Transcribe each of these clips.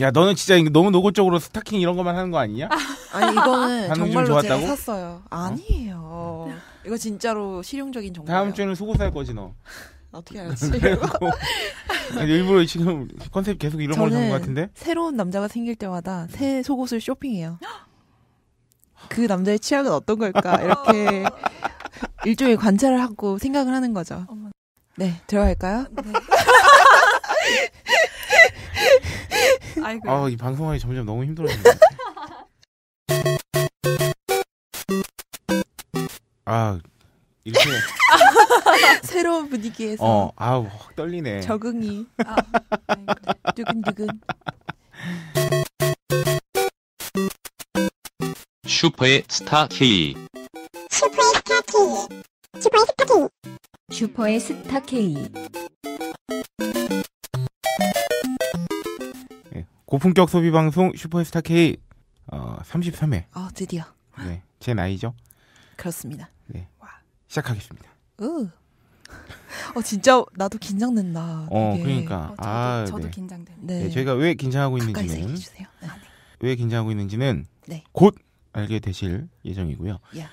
야 너는 진짜 너무 노골적으로 스타킹 이런 것만 하는 거 아니냐? 아니 이거는 정말로 제가 좋았다고? 샀어요. 아니에요. 이거 진짜로 실용적인 정보예요. 다음 주에는 속옷 살 거지 너. 어떻게 알았지? 일부러 지금 컨셉 계속 이런 걸 하는 것 같은데? 새로운 남자가 생길 때마다 새 속옷을 쇼핑해요. 그 남자의 취향은 어떤 걸까? 이렇게 일종의 관찰을 하고 생각을 하는 거죠. 네, 들어갈까요? 아이고. 아, 이 방송하기 점점 너무 힘들어지는 것 같아. 아, 이렇게, 새로운 분위기에서 어, 아우, 확 떨리네. 적응이 아, 아이고. 두근두근. 슈퍼의 스타 K. 슈퍼의 스타 K. 네, 고품격 소비 방송 슈퍼스타 K, 어, 33회. 아 드디어 네, 제 나이죠? 그렇습니다. 시작하겠습니다. 으. 어 진짜 나도 긴장된다. 어, 되게. 그러니까. 어, 저도, 아, 저도 네. 긴장됩니다. 네. 네, 저희가 왜 긴장하고 있는지는, 얘기해 주세요. 네. 왜 긴장하고 있는지는 네. 곧 알게 되실 예정이고요. 야.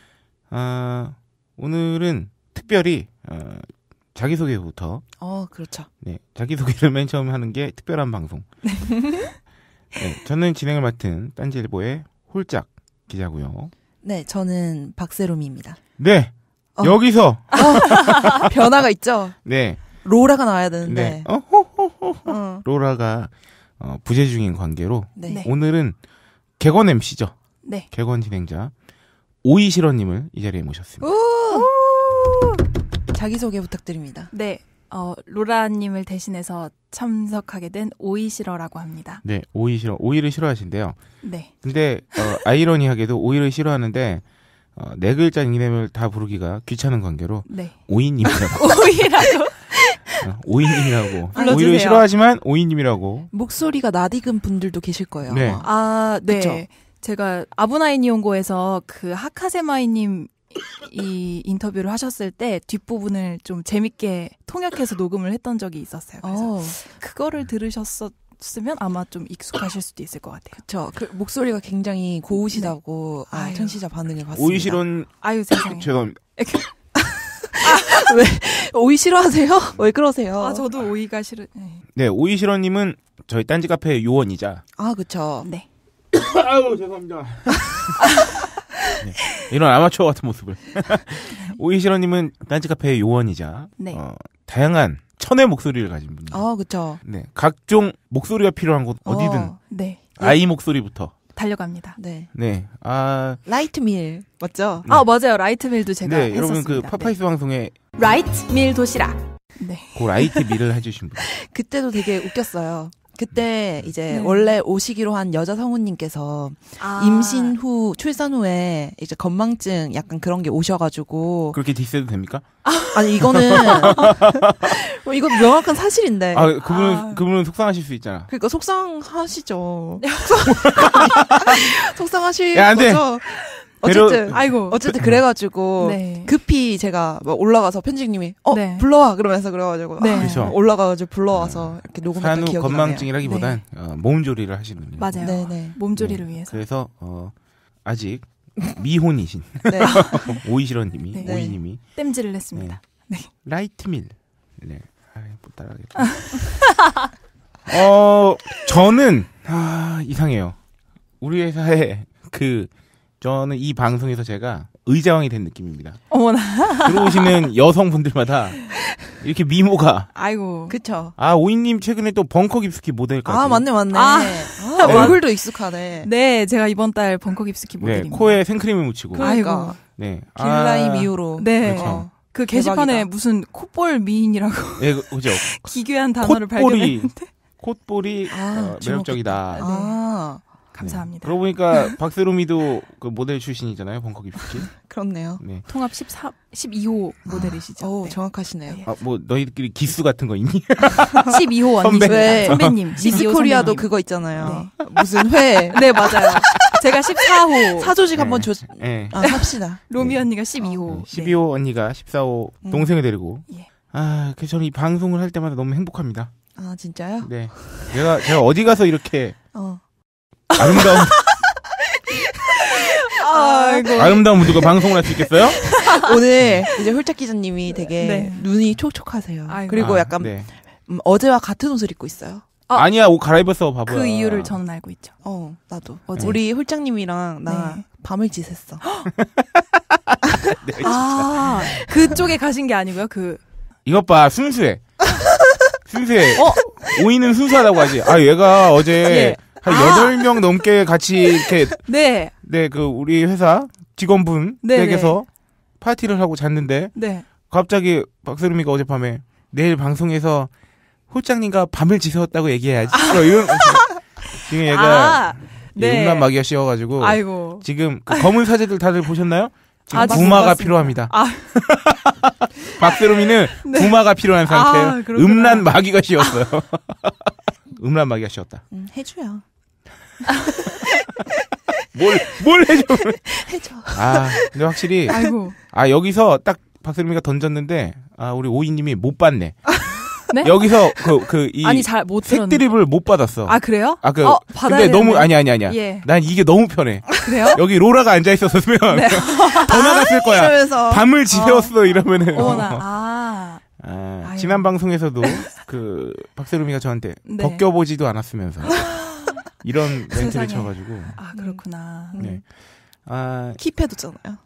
아, 오늘은 특별히 어, 자기소개부터 어 그렇죠. 네, 자기소개를 맨 처음 하는 게 특별한 방송. 네, 저는 진행을 맡은 딴지일보의 홀짝 기자고요. 네, 저는 박세롬입니다. 네, 어. 여기서 변화가 있죠. 네, 로라가 나와야 네, 되는데. 어, 호, 호, 호. 어. 로라가 어, 부재 중인 관계로 네. 네. 오늘은 개건 MC죠. 네. 개건 진행자 오이시러님을 이 자리에 모셨습니다. 자기 소개 부탁드립니다. 네. 어, 로라님을 대신해서 참석하게 된 오이시러라고 합니다. 네, 오이 싫어, 오이를 싫어하신대요. 네. 근데 어, 아이러니하게도 오이를 싫어하는데 어, 네 글자 닉네임을 다 부르기가 귀찮은 관계로 네. 오이님이라고 오이라고. 어, 오이님이라고 불러주세요. 오이를 싫어하지만 오이님이라고 목소리가 낯익은 분들도 계실 거예요. 네. 아, 네. 그쵸? 제가 아브나이니온고에서 그 하카세마이님 이 인터뷰를 하셨을 때 뒷부분을 좀 재밌게 통역해서 녹음을 했던 적이 있었어요. 그래서 어, 그거를 들으셨었 으면 아마 좀 익숙하실 수도 있을 것 같아요. 그쵸. 그 목소리가 굉장히 고우시다고 아, 아유. 청취자 반응을 봤습니다. 오이시런 아유 세상에. 죄송합니다. 오이 싫어하세요? 왜 그러세요? 아 저도 오이가 싫은. 네. 네 오이시런님은 저희 딴지 카페 요원이자 아, 그쵸. 네. 아유 죄송합니다. 네, 이런 아마추어 같은 모습을 오이시런님은 딴지 카페 요원이자 네. 어, 다양한 천의 목소리를 가진 분입니다. 아, 그쵸. 네 각종 목소리가 필요한 곳 어디든 어, 네. 아이 목소리부터 달려갑니다. 네. 네. 아, 라이트 밀. 맞죠? 네. 아 맞아요. 라이트밀도 제가 네, 했었습니다. 여러분 그 파파이스 방송에 네. 라이트밀 도시락. 네. 그 라이트 밀을 해주신 분. 그때도 되게 웃겼어요. 그때 이제 네. 원래 오시기로 한 여자 성우님께서 아, 임신 후 출산 후에 이제 건망증 약간 그런 게 오셔가지고 그렇게 디스해도 됩니까? 아 니 이거는 뭐 이건 명확한 사실인데 아, 그분은 아. 그분은 속상하실 수 있잖아. 그러니까 속상하시죠. 속상하실 야, 안 돼. 거죠. 배려- 어쨌든 아이고. 어쨌든 그래가지고 네. 급히 제가 막 올라가서 편집님이 어 네. 불러와 그러면서 그래가지고 네. 아, 그렇죠. 올라가가지고 불러와서 이렇게 녹음했던 산후 기억이 건망증이라기보단 어, 몸조리를 하시는군요. 맞아요. 네네. 몸조리를 네. 위해서. 그래서 어, 아직 미혼이신 네. 오이시런님이 네. 오이님이 땜질을 했습니다. 라이트 밀. 네. 아, 못 따라하겠다. 어, 저는 아, 이상해요. 우리 회사에 그 저는 이 방송에서 제가 의자왕이 된 느낌입니다. 어머나. 들어오시는 여성분들마다 이렇게 미모가 아이고. 그쵸. 아 오이님 최근에 또 벙커 깁스키 모델까지 아 맞네 맞네. 아. 아, 얼굴도 익숙하네. 네, 제가 이번 달 벙커 깁스키 네 모델입니다. 코에 생크림을 묻히고 그러니까 아이고. 네 길라임 아, 이후로. 네. 그렇죠. 그 게시판에 대박이다. 무슨 콧볼 미인이라고 예 그- 그죠 기괴한 단어를 콧볼이 발견했는데 콧볼이 아, 어, 매력적이다. 네. 아 감사합니다. 그러고 보니까 박세롬이도 그 모델 출신이잖아요 벙커 깁스키. 그렇네요. 네. 통합 14, 12호 모델이시죠. 오 네. 정확하시네요. 네. 아뭐 너희들끼리 기수 같은 거 있니? 12호 언니십니다. 왜? 선배님. 미스 12호 코리아도 선배님. 그거 있잖아요. 무슨 회 네, 맞아요. 제가 14호. 사조직 네. 한번 줘. 예. 아 합시다. 로미 네. 언니가 12호. 12호 언니가 14호 음. 동생을 데리고 예. 아, 그래서 저는 이 방송을 할 때마다 너무 행복합니다. 아 진짜요? 네. 제가 제가 어디 가서 이렇게 어. 아름다운 아이고. 아름다운 분들과 방송을 할 수 있겠어요? 오늘 이제 홀짝 기자님이 되게 네. 눈이 촉촉하세요. 아이고. 그리고 아, 약간 네. 음, 어제와 같은 옷을 입고 있어요. 어. 아니야 옷 갈아입었어 바보야. 그 이유를 저는 알고 있죠. 어, 나도. 어제. 우리 홀짝님이랑 나 네. 밤을 지샜어. 네, 아, 그쪽에 가신 게 아니고요. 그 이것 봐 순수해. 순수해. 어? 오이는 순수하다고 하지. 아 얘가 어제 예. 한 아. 여덟 명 넘게 같이 이렇게 네. 네 그 우리 회사 직원분 네, 댁에서 파티를 하고 잤는데 네. 갑자기 박세롬이가 어젯밤에 내일 방송에서 홀장님과 밤을 지새웠다고 얘기해야지. 뭐 이런 지금 얘가 아, 네. 음란 마귀가 씌워가지고 아이고. 지금 그 검은 사제들 다들 보셨나요? 지금 아, 봤습니다. 필요합니다. 아. 박세롬이는 네. 부마가 필요한 상태예요. 아. 음란 마귀가 씌웠어요. 음란 마귀가 씌웠다. 음, 해줘요. 뭘, 뭘 해줘. 해줘. 아, 근데 확실히, 아이고. 아, 여기서 딱 박세롬이가 던졌는데, 아, 우리 오이님이 못 받네. 네? 여기서 그, 그, 이, 아니 잘못 들었는데. 색드립을 못 받았어. 아 그래요? 아, 그, 어, 근데 너무. 아니, 아니, 아니야. 예. 난 이게 너무 편해. 그래요? 여기 로라가 앉아 있었으면, 네. 더 나갔을 거야. 이러면서 밤을 지새웠어, 이러면은. 어머나. 아. 아. 지난 방송에서도 그 박세롬이가 저한테 네. 벗겨보지도 않았으면서 이런 멘트를. 쳐가지고 아 그렇구나. 음. 네. 아 킵해뒀잖아요.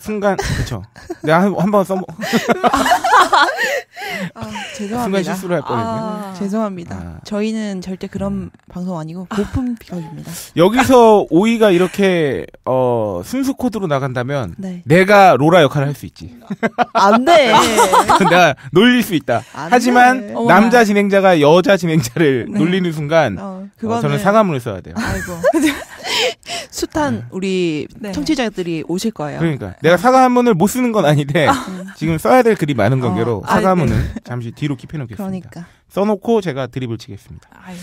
순간 그쵸 내가 한- 한번 써먹 아, 순간 죄송합니다. 실수를 할 뻔했네 아. 죄송합니다. 아. 저희는 절대 그런 방송 아니고 고품 비각입니다. 여기서 오이가 이렇게 어 순수 코드로 나간다면 네. 내가 로라 역할을 할 수 있지 안 돼. 내가 놀릴 수 있다 안 하지만 돼. 남자 진행자가 여자 진행자를 네. 놀리는 순간 어, 어, 그거는 저는 상하문을 써야 돼요 아이고. 숱한 우리 네. 청취자들이 오실 거예요. 그러니까 내가 사과 한문을 못 쓰는 건 아닌데 음, 지금 써야 될 글이 많은 관계로 어, 아, 사과문은 잠시 뒤로 킵해놓겠습니다. 그러니까. 써놓고 제가 드립을 치겠습니다. 아유.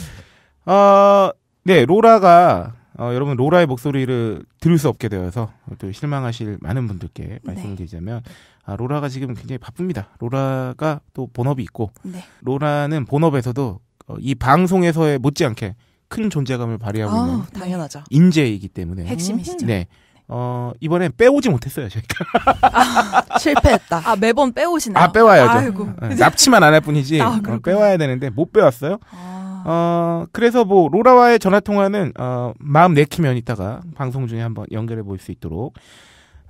어, 네 로라가 어, 여러분 로라의 목소리를 들을 수 없게 되어서 또 실망하실 많은 분들께 말씀을 드리자면 아, 로라가 지금 굉장히 바쁩니다. 로라가 또 본업이 있고 네. 로라는 본업에서도 어, 이 방송에서의 못지않게 큰 존재감을 발휘하고 있는 아, 당연하죠. 인재이기 때문에 핵심이시죠. 네. 어, 이번엔 빼오지 못했어요, 저희가. 실패했다. 아 매번 빼오시나요? 아, 빼와야죠. 아이고. 어, 납치만 안 할 뿐이지 아, 어. 빼와야 되는데 못 빼왔어요. 아. 어 그래서 뭐 로라와의 전화 통화는 어 마음 내키면 이따가 방송 중에 한번 연결해 볼 수 있도록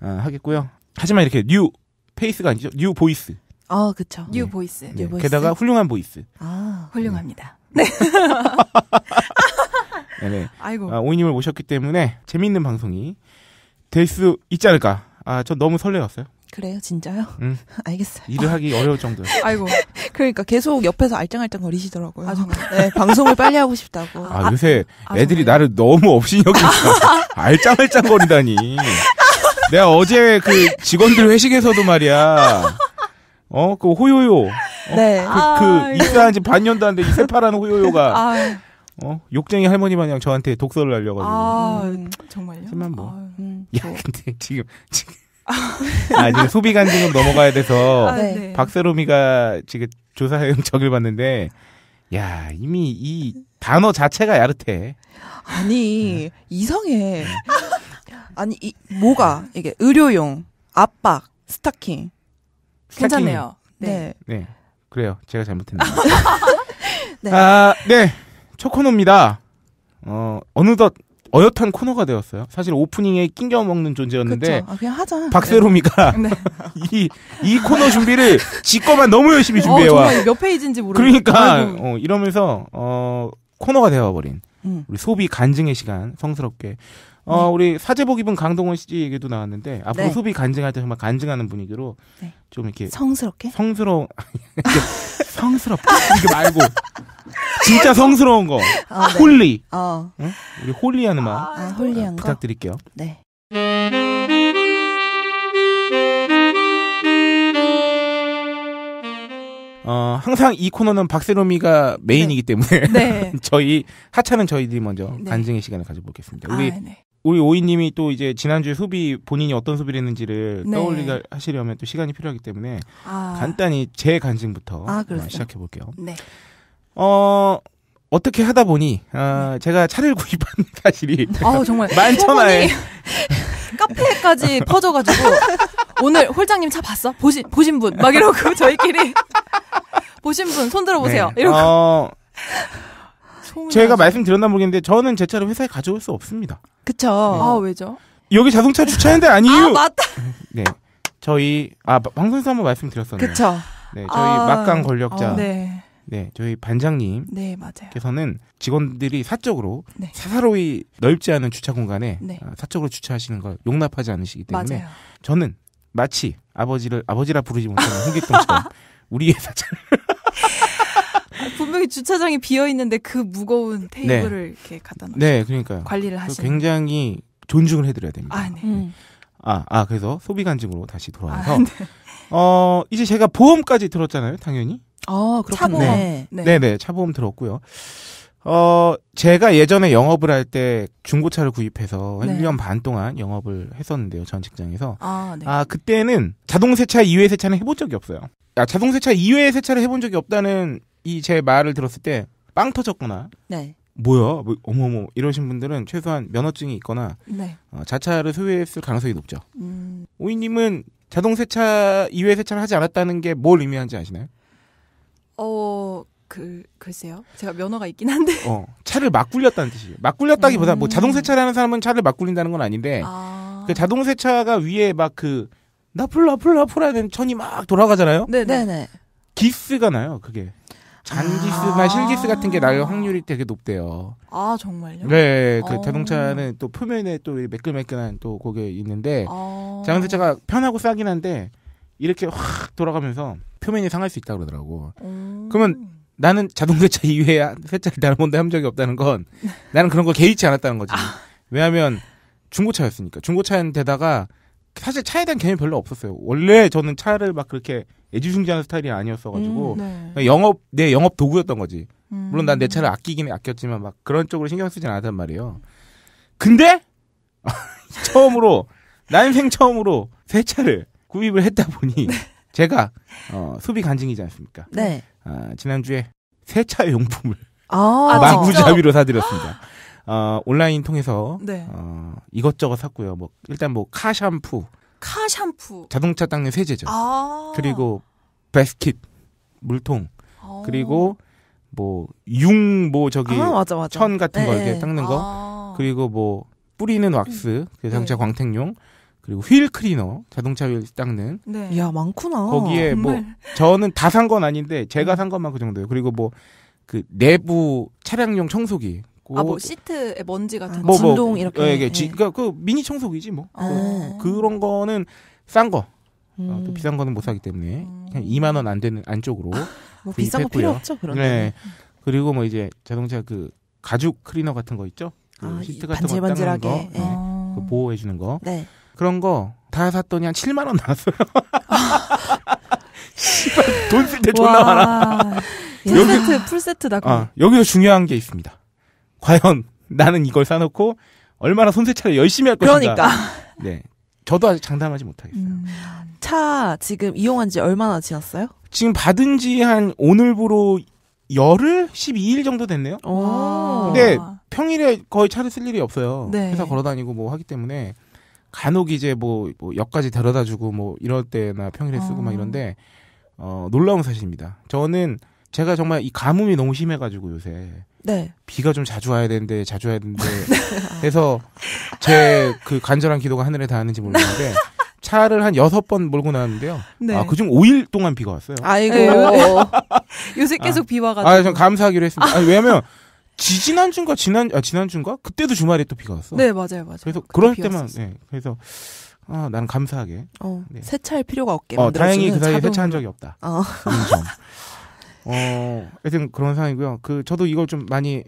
어, 하겠고요. 하지만 이렇게 new face가 아니죠. new voice. 아, 그쵸. new 네. voice. 네, voice? 게다가 훌륭한 voice. 아, 훌륭합니다. 네, 네. 아이고. 아, 오이님을 모셨기 때문에 재미있는 방송이 될 수 있지 않을까. 아, 전 너무 설레었어요. 그래요? 진짜요? 음. 알겠어요. 일을 하기 어려울 정도였어요. 아이고. 그러니까 계속 옆에서 알짱알짱 거리시더라고요. 아 정말. 네, 방송을 빨리 하고 싶다고. 아, 요새 아, 애들이 정말요? 나를 너무 없이 여기니까 알짱알짱 거리다니. 내가 어제 그 직원들 회식에서도 말이야. 어, 그 호요요. 어? 네. 그, 아, 그 이거. 입사한 지 반년도 안 돼. 이 새파란 호요요가 아, 어? 욕쟁이 할머니 마냥 저한테 독서를 날려가지고. 아 음. 정말요? 하지만 뭐. 아유. 음, 야, 근데 지금 지금 아, 지금 소비 간증은 넘어가야 돼서 아, 네. 네. 박세롬이가 지금 조사 영적을 봤는데 야, 이미 이 단어 자체가 야릇해. 아니, 이상해. 아니, 이, 뭐가, 이게, 의료용, 압박, 스타킹. 괜찮네요. 네. 네. 네. 그래요. 제가 잘못했네요. 네. 아, 네. 첫 코너입니다. 어, 어느덧 어엿한 코너가 되었어요. 사실 오프닝에 낑겨 먹는 존재였는데 그쵸. 아, 그냥 하자. 박세롬이가 네. 이, 이 코너 준비를 지 거만 너무 열심히 어, 준비해와. 정말 몇 페이지인지 모르겠어요. 그러니까. 어, 이러면서, 어, 코너가 되어버린 음. 우리 소비 간증의 시간, 성스럽게. 어, 우리 사제복 입은 강동원 씨 얘기도 나왔는데, 앞으로 네. 소비 간증할 때 정말 간증하는 분위기로 네. 좀 이렇게 성스럽게? 성스러운, 이렇게 성스럽게, 이렇게 말고, 진짜 성스러운 거, 아, 네. Holy. 어, 응? 우리 holy한 음악 아, holy한 거. 부탁드릴게요. 네. 어, 항상 이 코너는 박세롬이가 메인이기 때문에 네. 저희 하차는 저희들이 먼저 네. 간증의 시간을 가져보겠습니다. 우리 아, 네. 우리 오이님이 또 이제 지난주에 소비 본인이 어떤 소비를 했는지를 네. 떠올리게 하시려면 또 시간이 필요하기 때문에 아, 간단히 제 간증부터 아? 시작해 볼게요. 네. 어, 어떻게 하다 보니, 어, 제가 차를 구입한 사실이 아우 정말 만천하에 카페까지 퍼져가지고 오늘 홀장님 차 봤어? 보신 보신 분 막 이러고 저희끼리 보신 분 손 들어보세요. 네. 이러고 어, 제가. 말씀드렸나 모르겠는데 저는 제 차를 회사에 가져올 수 없습니다. 그쵸. 아 왜죠? 여기 자동차 주차하는데 아니에요. 아 맞다. 네. 저희 아 방송에서 한번 말씀드렸었네요. 그쵸. 네, 저희 아, 막강 권력자 어, 네. 네, 저희 반장님 네 맞아요. 께서는 직원들이 사적으로 네. 사사로이 넓지 않은 주차 공간에 네. 어, 사적으로 주차하시는 걸 용납하지 않으시기 때문에 맞아요. 저는 마치 아버지를 아버지라 부르지 못하는 홍길동처럼 우리 회사 차 분명히 주차장이 비어 있는데 그 무거운 테이블을 이렇게 갖다 놓. 네, 그러니까요. 관리를 그 하시는. 굉장히 존중을 해드려야 됩니다. 아 네. 음. 아, 아, 그래서 소비 간증으로 다시 돌아와서 아, 네. 어 이제 제가 보험까지 들었잖아요, 당연히. 아, 그렇군요. 차보험. 네. 네. 네, 네, 차보험 들었고요. 어, 제가 예전에 영업을 할 때 중고차를 구입해서 한 네. 1년 반 동안 영업을 했었는데요, 전 직장에서. 아 네. 아, 그때는 자동 세차 이외의 세차는 해본 적이 없어요. 아, 자동 세차 이외의 세차를 해본 적이 없다는 이 제 말을 들었을 때 빵 터졌거나 네. 뭐야, 뭐, 어머머 이러신 분들은 최소한 면허증이 있거나 네. 어, 자차를 소유했을 가능성이 높죠. 음, 오이님은 자동 세차 이외의 세차를 하지 않았다는 게 뭘 의미하는지 아시나요? 어, 그, 글쎄요. 제가 면허가 있긴 한데. 어, 차를 막 굴렸다는 뜻이에요. 막 굴렸다기보다 뭐 음. 자동 세차를 하는 사람은 차를 막 굴린다는 건 아닌데 아. 그 자동 세차가 위에 막 그 나풀 나풀 나풀 하는 천이 막 돌아가잖아요. 네네. 네네. 기스가 나요. 그게 잔기스나 아. 실기스 같은 게 날 확률이 되게 높대요. 아, 정말요? 네, 그 어. 자동차는 또 표면에 또 매끈매끈한 또 그게 있는데 아. 자동 세차가 편하고 싸긴 한데 이렇게 확 돌아가면서 표면이 상할 수 있다 그러더라고. 음. 그러면 나는 자동 세차 이외에 세차를 다른 번도 한 적이 없다는 건 나는 그런 걸 개의치 않았다는 거지. 왜냐하면 중고차였으니까. 중고차인데다가 사실 차에 대한 개념이 별로 없었어요. 원래 저는 차를 막 그렇게 애지중지하는 스타일이 아니었어가지고 네. 그냥 영업 내 영업 도구였던 거지. 음. 물론 난 내 차를 아끼긴 아꼈지만 막 그런 쪽으로 신경 쓰진 않았단 말이에요. 근데 처음으로 난생 처음으로 새 차를 구입을 했다 보니 제가 어, 소비 간증이지 않습니까? 네. 아, 지난주에 세차 용품을 아, 아, 마구잡이로 사드렸습니다. 어, 온라인 통해서 네. 어, 이것저것 샀고요. 뭐 일단 뭐 카 샴푸, 카 샴푸. 자동차 닦는 세제죠. 아. 그리고 베스킷, 물통, 어. 그리고 뭐융뭐 저기 아, 맞아, 맞아. 천 같은 거 네. 이렇게 닦는 거, 아. 그리고 뭐 뿌리는 왁스, 그 자동차 네. 광택용, 그리고 휠 클리너, 자동차 휠 닦는 네. 이야, 많구나. 거기에 뭐 정말. 저는 다 산 건 아닌데 제가 음. 산 것만 그 정도예요. 그리고 뭐 그 내부 차량용 청소기. 아, 뭐 시트에 먼지 같은 아, 거. 뭐, 뭐, 진동 이렇게. 어, 이게 지, 네. 그러니까 그 미니 청소기지 뭐. 어. 그런 거는 싼 거. 어, 음. 또 비싼 거는 못 사기 때문에 음. 그냥 2만 원 안 되는 안쪽으로. 뭐 비싼 거. 필요 없죠, 그런 네. 그리고 뭐 이제 자동차 그 가죽 클리너 같은 거 있죠? 그 아, 시트 이 같은 거 닦는 반질반질하게. 거. 네. 어. 그 보호해 주는 거. 네. 그런 거 다 샀더니 한 7만 원 나왔어요. 씨발 돈쓸 때 존나 많아. 풀세트, 풀세트다. 아, 여기서 중요한 게 있습니다. 과연 나는 이걸 사놓고 얼마나 손세차를 열심히 할 것인가. 그러니까. 네. 저도 아직 장담하지 못하겠어요. 음. 차 지금 이용한 지 얼마나 지났어요? 지금 받은 지 한 오늘부로 열흘? 12일 정도 됐네요. 오. 근데 평일에 거의 차를 쓸 일이 없어요. 네. 회사 걸어 다니고 뭐 하기 때문에 간혹 이제 뭐, 뭐 역까지 데려다 주고 뭐 이럴 때나 평일에 쓰고 어. 막 이런데 어, 놀라운 사실입니다. 저는 제가 정말 이 가뭄이 너무 심해가지고 요새 네. 비가 좀 자주 와야 되는데 자주 와야 되는데 해서 제 그 간절한 기도가 하늘에 닿았는지 모르겠는데 차를 한 여섯 번 몰고 나왔는데요. 네. 아, 그중 5일 동안 비가 왔어요. 아이고. 네. 요새 계속 비 와가지고. 아, 전 감사하기로 했습니다. 아니, 왜냐면 지지난주인가 지난 아 지난주인가 그때도 주말에 또 비가 왔어. 네, 맞아요, 맞아요. 그래서 그럴 비 때만. 예. 그래서 아, 나는 감사하게. 어, 네. 세차할 필요가 없게 어, 다행히 그 사이에 세차한 적이 없다. 어. 어, 하여튼 그런 상황이고요. 그 저도 이걸 좀 많이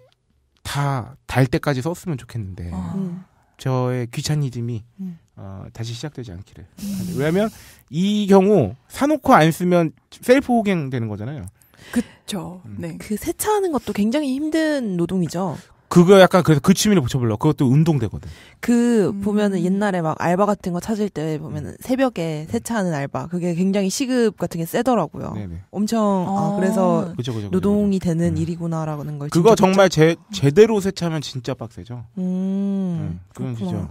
다 달 때까지 썼으면 좋겠는데 아. 음. 저의 귀차니즘이 음. 어, 다시 시작되지 않기를. 왜냐하면 이 경우 사놓고 안 쓰면 셀프 호갱 되는 거잖아요. 그쵸. 음. 네. 그 세차하는 것도 굉장히 힘든 노동이죠. 그거 약간 그래서 그 취미를 붙여보려고 그것도 운동되거든. 그 음. 보면은 옛날에 막 알바 같은 거 찾을 때 보면은 새벽에 세차하는 알바 그게 굉장히 시급 같은 게 세더라고요. 네네. 엄청 아, 어. 그래서 그죠. 그죠. 노동이 되는 음. 일이구나라는 걸 그거 정말 제 제대로 세차면 진짜 빡세죠. 음, 음, 그건. 진짜.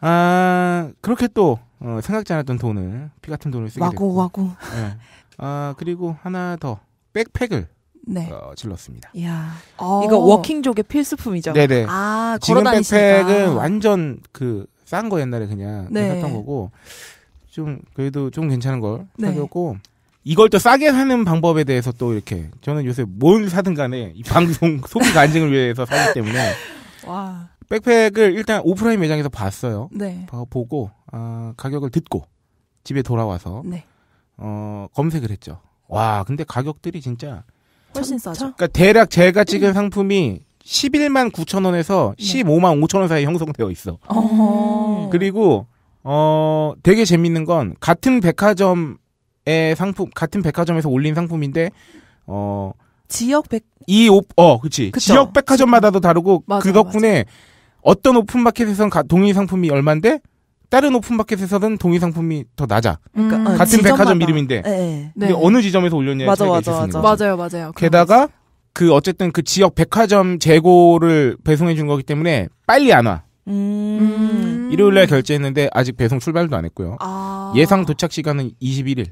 아 그렇게 또 어, 생각지 않았던 돈을 피 같은 돈을 쓰게 와구 됐고. 와구. 예. 아 그리고 하나 더 백팩을 네. 어, 질렀습니다. 이야. 어. 이거 워킹족의 필수품이죠. 네네. 아, 지금. 백팩은 완전 그 싼 거 옛날에 그냥 네. 샀던 거고 좀 그래도 좀 괜찮은 걸 네. 사줬고 이걸 또 싸게 사는 방법에 대해서 또 이렇게 저는 요새 뭘 사든 간에 이 방송 소비 간증을 위해서 사기 때문에 와. 백팩을 일단 오프라인 매장에서 봤어요. 네. 봐- 보고 아, 가격을 듣고 집에 돌아와서 네. 어, 검색을 했죠. 와 근데 가격들이 진짜 훨씬 참- 싸죠. 그러니까 대략 제가 찍은 상품이 11만 9천 원에서 네. 15만 5천 원 사이 에 형성되어 있어. 어. 그리고 어 되게 재밌는 건 같은 백화점의 상품 같은 백화점에서 올린 상품인데 어 지역 백이 옷, 어, 그치. 그쵸. 지역 백화점마다도 다르고, 맞아요, 그 덕분에 어떤 오픈마켓에서는 가- 동일 상품이 얼만데, 다른 오픈마켓에서는 동일 상품이 더 낮아. 그러니까, 어, 같은 지점마다. 백화점 이름인데. 네. 근데 어느 지점에서 올렸냐에 맞아, 차이가 맞아, 있을 수 있는 맞아. 거지. 맞아요, 맞아요. 게다가, 그 어쨌든 그 지역 백화점 재고를 배송해 준 거기 때문에 빨리 안 와. 음. 일요일 날 결제했는데 아직 배송 출발도 안 했고요. 아. 예상 도착 시간은 21일.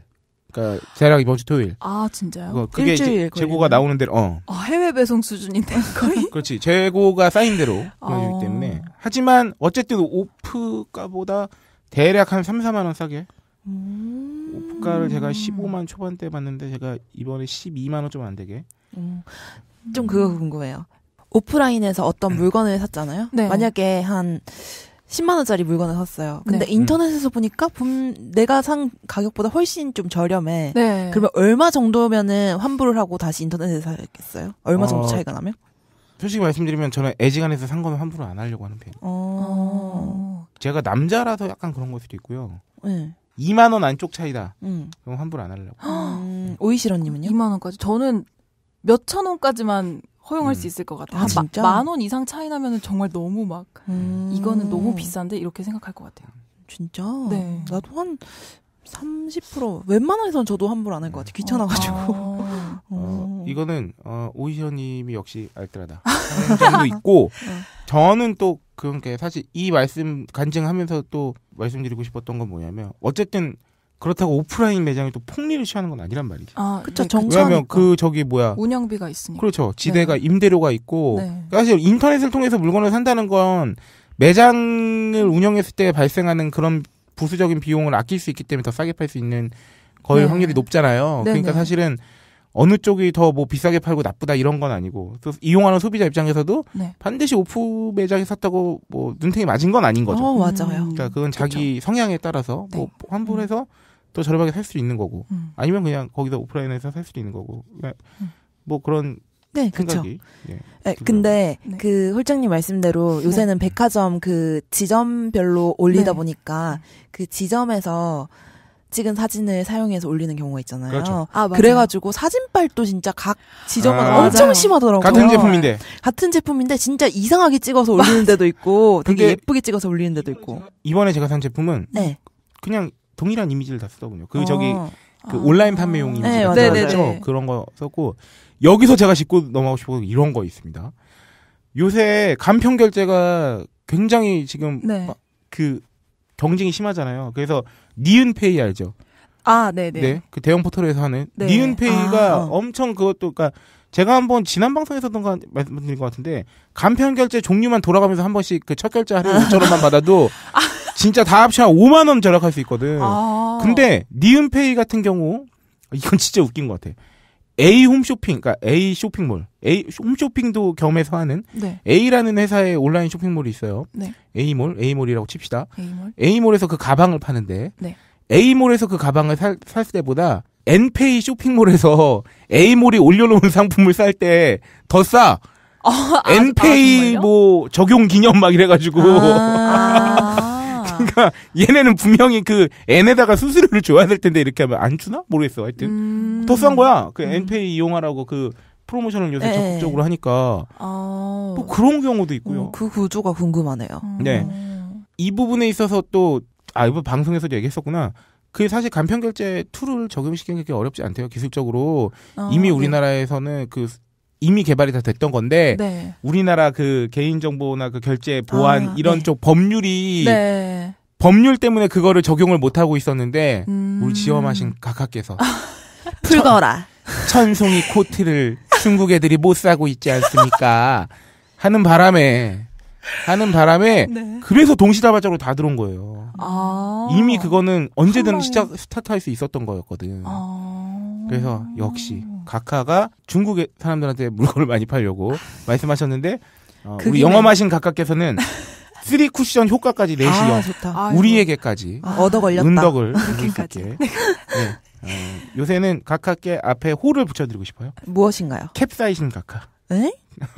그러니까 대략 이번 주 토요일. 아, 진짜요? 그거 그게 이제 일주일 재고가. 나오는 대로 어. 아, 해외 배송 수준인데 거의. 그렇지. 재고가 쌓인 대로 보내주기 어. 때문에. 하지만 어쨌든 오프가보다 대략 한 3, 4만 원 싸게. 음. 오프가를 제가 15만 초반대 봤는데 제가 이번에 12만 원 좀 안 되게. 음. 좀 그거 궁금해요. 오프라인에서 어떤 물건을 샀잖아요. 네. 만약에 한 10만 원짜리 물건을 샀어요. 근데 네. 인터넷에서 보니까 분 내가 산 가격보다 훨씬 좀 저렴해. 네. 그러면 얼마 정도면은 환불을 하고 다시 인터넷에서 사겠어요? 얼마 정도 어, 차이가 나면? 솔직히 말씀드리면 저는 애지간해서 산 거는 환불을 안 하려고 하는 편이에요. 어. 어. 제가 남자라서 약간 그런 걸 수도 있고요. 네. 2만 원 안쪽 차이다. 음. 그럼 환불 안 하려고. 음. 오이시러님은요? 2만 원까지. 저는 몇천 원까지만 허용할 음. 수 있을 것 같아요. 아, 한 진짜? 만 원 이상 차이 나면은 정말 너무 막 음. 이거는 너무 비싼데 이렇게 생각할 것 같아요. 진짜? 네. 나도 한 30% 웬만해선 저도 환불 안 할 것 같아. 귀찮아가지고. 어. 어, 어. 이거는 어, 오이시러님이 역시 알뜰하다. 점도 있고 저는 또 그런 게 사실 이 말씀 간증하면서 또 말씀드리고 싶었던 건 뭐냐면 어쨌든 그렇다고 오프라인 매장이 또 폭리를 취하는 건 아니란 말이죠. 아, 그쵸, 네, 정- 왜냐하면. 그 저기 뭐야 운영비가 있으니까. 그렇죠 지대가 임대료가 있고 네. 사실 인터넷을 통해서 물건을 산다는 건 매장을 운영했을 때 발생하는 그런 부수적인 비용을 아낄 수 있기 때문에 더 싸게 팔 수 있는 거의 네. 확률이 높잖아요. 네, 그러니까 네. 사실은 어느 쪽이 더 뭐 비싸게 팔고 나쁘다 이런 건 아니고 또 이용하는 소비자 입장에서도 네. 반드시 오프 매장에 샀다고 뭐 눈탱이 맞은 건 아닌 거죠. 어, 맞아요. 음. 그러니까 그건 자기 성향에 따라서 뭐 네. 환불해서 더 저렴하게 살 수도 있는 거고 음. 아니면 그냥 거기서 오프라인에서 살 수도 있는 거고 그냥 음. 뭐 그런 네, 그쵸. 생각이 예. 네, 근데 네. 그 홀장님 말씀대로 요새는 백화점 그 지점별로 올리다 네. 보니까 그 지점에서 찍은 사진을 사용해서 올리는 경우가 있잖아요. 그렇죠. 아, 맞아요. 그래가지고 사진빨도 진짜 각 지점마다 아. 엄청 맞아요. 심하더라고요. 같은 제품인데 같은 제품인데 진짜 이상하게 찍어서 올리는 데도 있고 되게 예쁘게 찍어서 올리는 데도 있고. 이번에 제가 산 제품은 네. 그냥 동일한 이미지를 다 쓰더군요. 그 어. 저기 그 아. 온라인 판매용 이미지 네, 같은 맞아요. 맞아요. 그런 거 썼고 여기서 제가 짚고 넘어가고 싶은 건 이런 거 있습니다. 요새 간편 결제가 굉장히 지금 네. 막그 경쟁이 심하잖아요. 그래서 니은페이 알죠? 아, 네, 네. 네. 그 대형 포털에서 하는 네. 니은페이가 아, 어. 엄청 그것도 그러니까 제가 한번 지난 방송에서던 거 말씀드린 것 같은데 간편 결제 종류만 돌아가면서 한 번씩 그 첫 결제 할인 5천 원만 받아도 진짜 다 합치면 5만 원 절약할 수 있거든. 아. 근데 니은페이 같은 경우 이건 진짜 웃긴 것 같아. A 홈쇼핑, 그러니까 A 쇼핑몰, A 홈쇼핑도 겸해서 하는 네. A라는 회사의 온라인 쇼핑몰이 있어요. 네. A몰, A몰이라고 칩시다. A몰. A몰에서 그 가방을 파는데 네. A몰에서 그 가방을 살, 살 때보다 N페이 쇼핑몰에서 A몰이 올려놓은 상품을 살 때 더 싸. 아, N페이 아? 뭐 적용 기념 막 이래가지고 아. 그러니까 얘네는 분명히 그 N에다가 수수료를 줘야 될 텐데 이렇게 하면 안 주나 모르겠어. 하여튼 음. 더싼 거야. 그 음. N페이 이용하라고 그 프로모션을 요새 네. 적극적으로 하니까 어. 뭐 그런 경우도 있고요. 어, 그 구조가 궁금하네요. 음. 네. 이 부분에 있어서 또, 아, 이번 방송에서도 얘기했었구나. 그게 사실 간편 결제 tool을 적용시키는 게 어렵지 않대요. 기술적으로. 어, 이미 네. 우리나라에서는 그, 이미 개발이 다 됐던 건데, 네. 우리나라 그 개인 정보나 그 결제 보안 아, 이런 네. 쪽 법률이, 네. 법률 때문에 그거를 적용을 못 하고 있었는데, 음. 우리 지엄하신 각하께서 풀거라. 천송이 코트를 중국 애들이 못 사고 있지 않습니까? 하는 바람에, 하는 바람에, 네. 그래서 동시다발적으로 다 들어온 거예요. 아. 이미 그거는 언제든 시작 스타트할 수 있었던 거였거든. 아. 그래서 역시 각하가 중국의 사람들한테 물건을 많이 팔려고 말씀하셨는데 어, 우리 영험하신 각하께서는 3 쿠션 효과까지 내시어 아. 우리에게까지 아, 얻어 걸렸다. 은덕을. 있게. 네. 어, 요새는 각하께 앞에 호를 붙여드리고 싶어요. 무엇인가요? 캡사이신 각하. 에?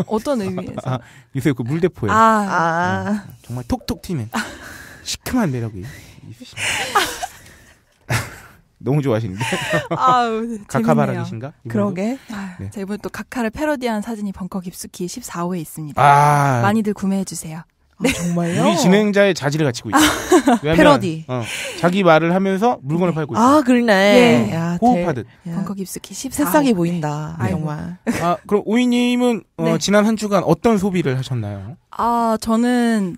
어떤 의미에서? 아, 요새 그 물대포에 아. 아, 정말 톡톡 튀는 시큼한 매력이 있으십니다. 너무 좋아하시는데 아우? 이분도? 그러게. 아, 네. 자, 이번에 또 각하를 패러디한 사진이 벙커 깊숙이 14호에 있습니다. 아 많이들 구매해 주세요. 아, 정말요? 우리 진행자의 자질을 갖추고 있어. 왜냐면, 패러디. 어, 자기 말을 하면서 물건을 팔고 있어. 아, 그러네. 예. 야, 호흡하듯. 대- 야, 벙커 깊숙이 14호. 새싹이 보인다. 아이고. 정말. 아, 그럼 오이님은 어, 네. 지난 한 주간 어떤 소비를 하셨나요? 아, 저는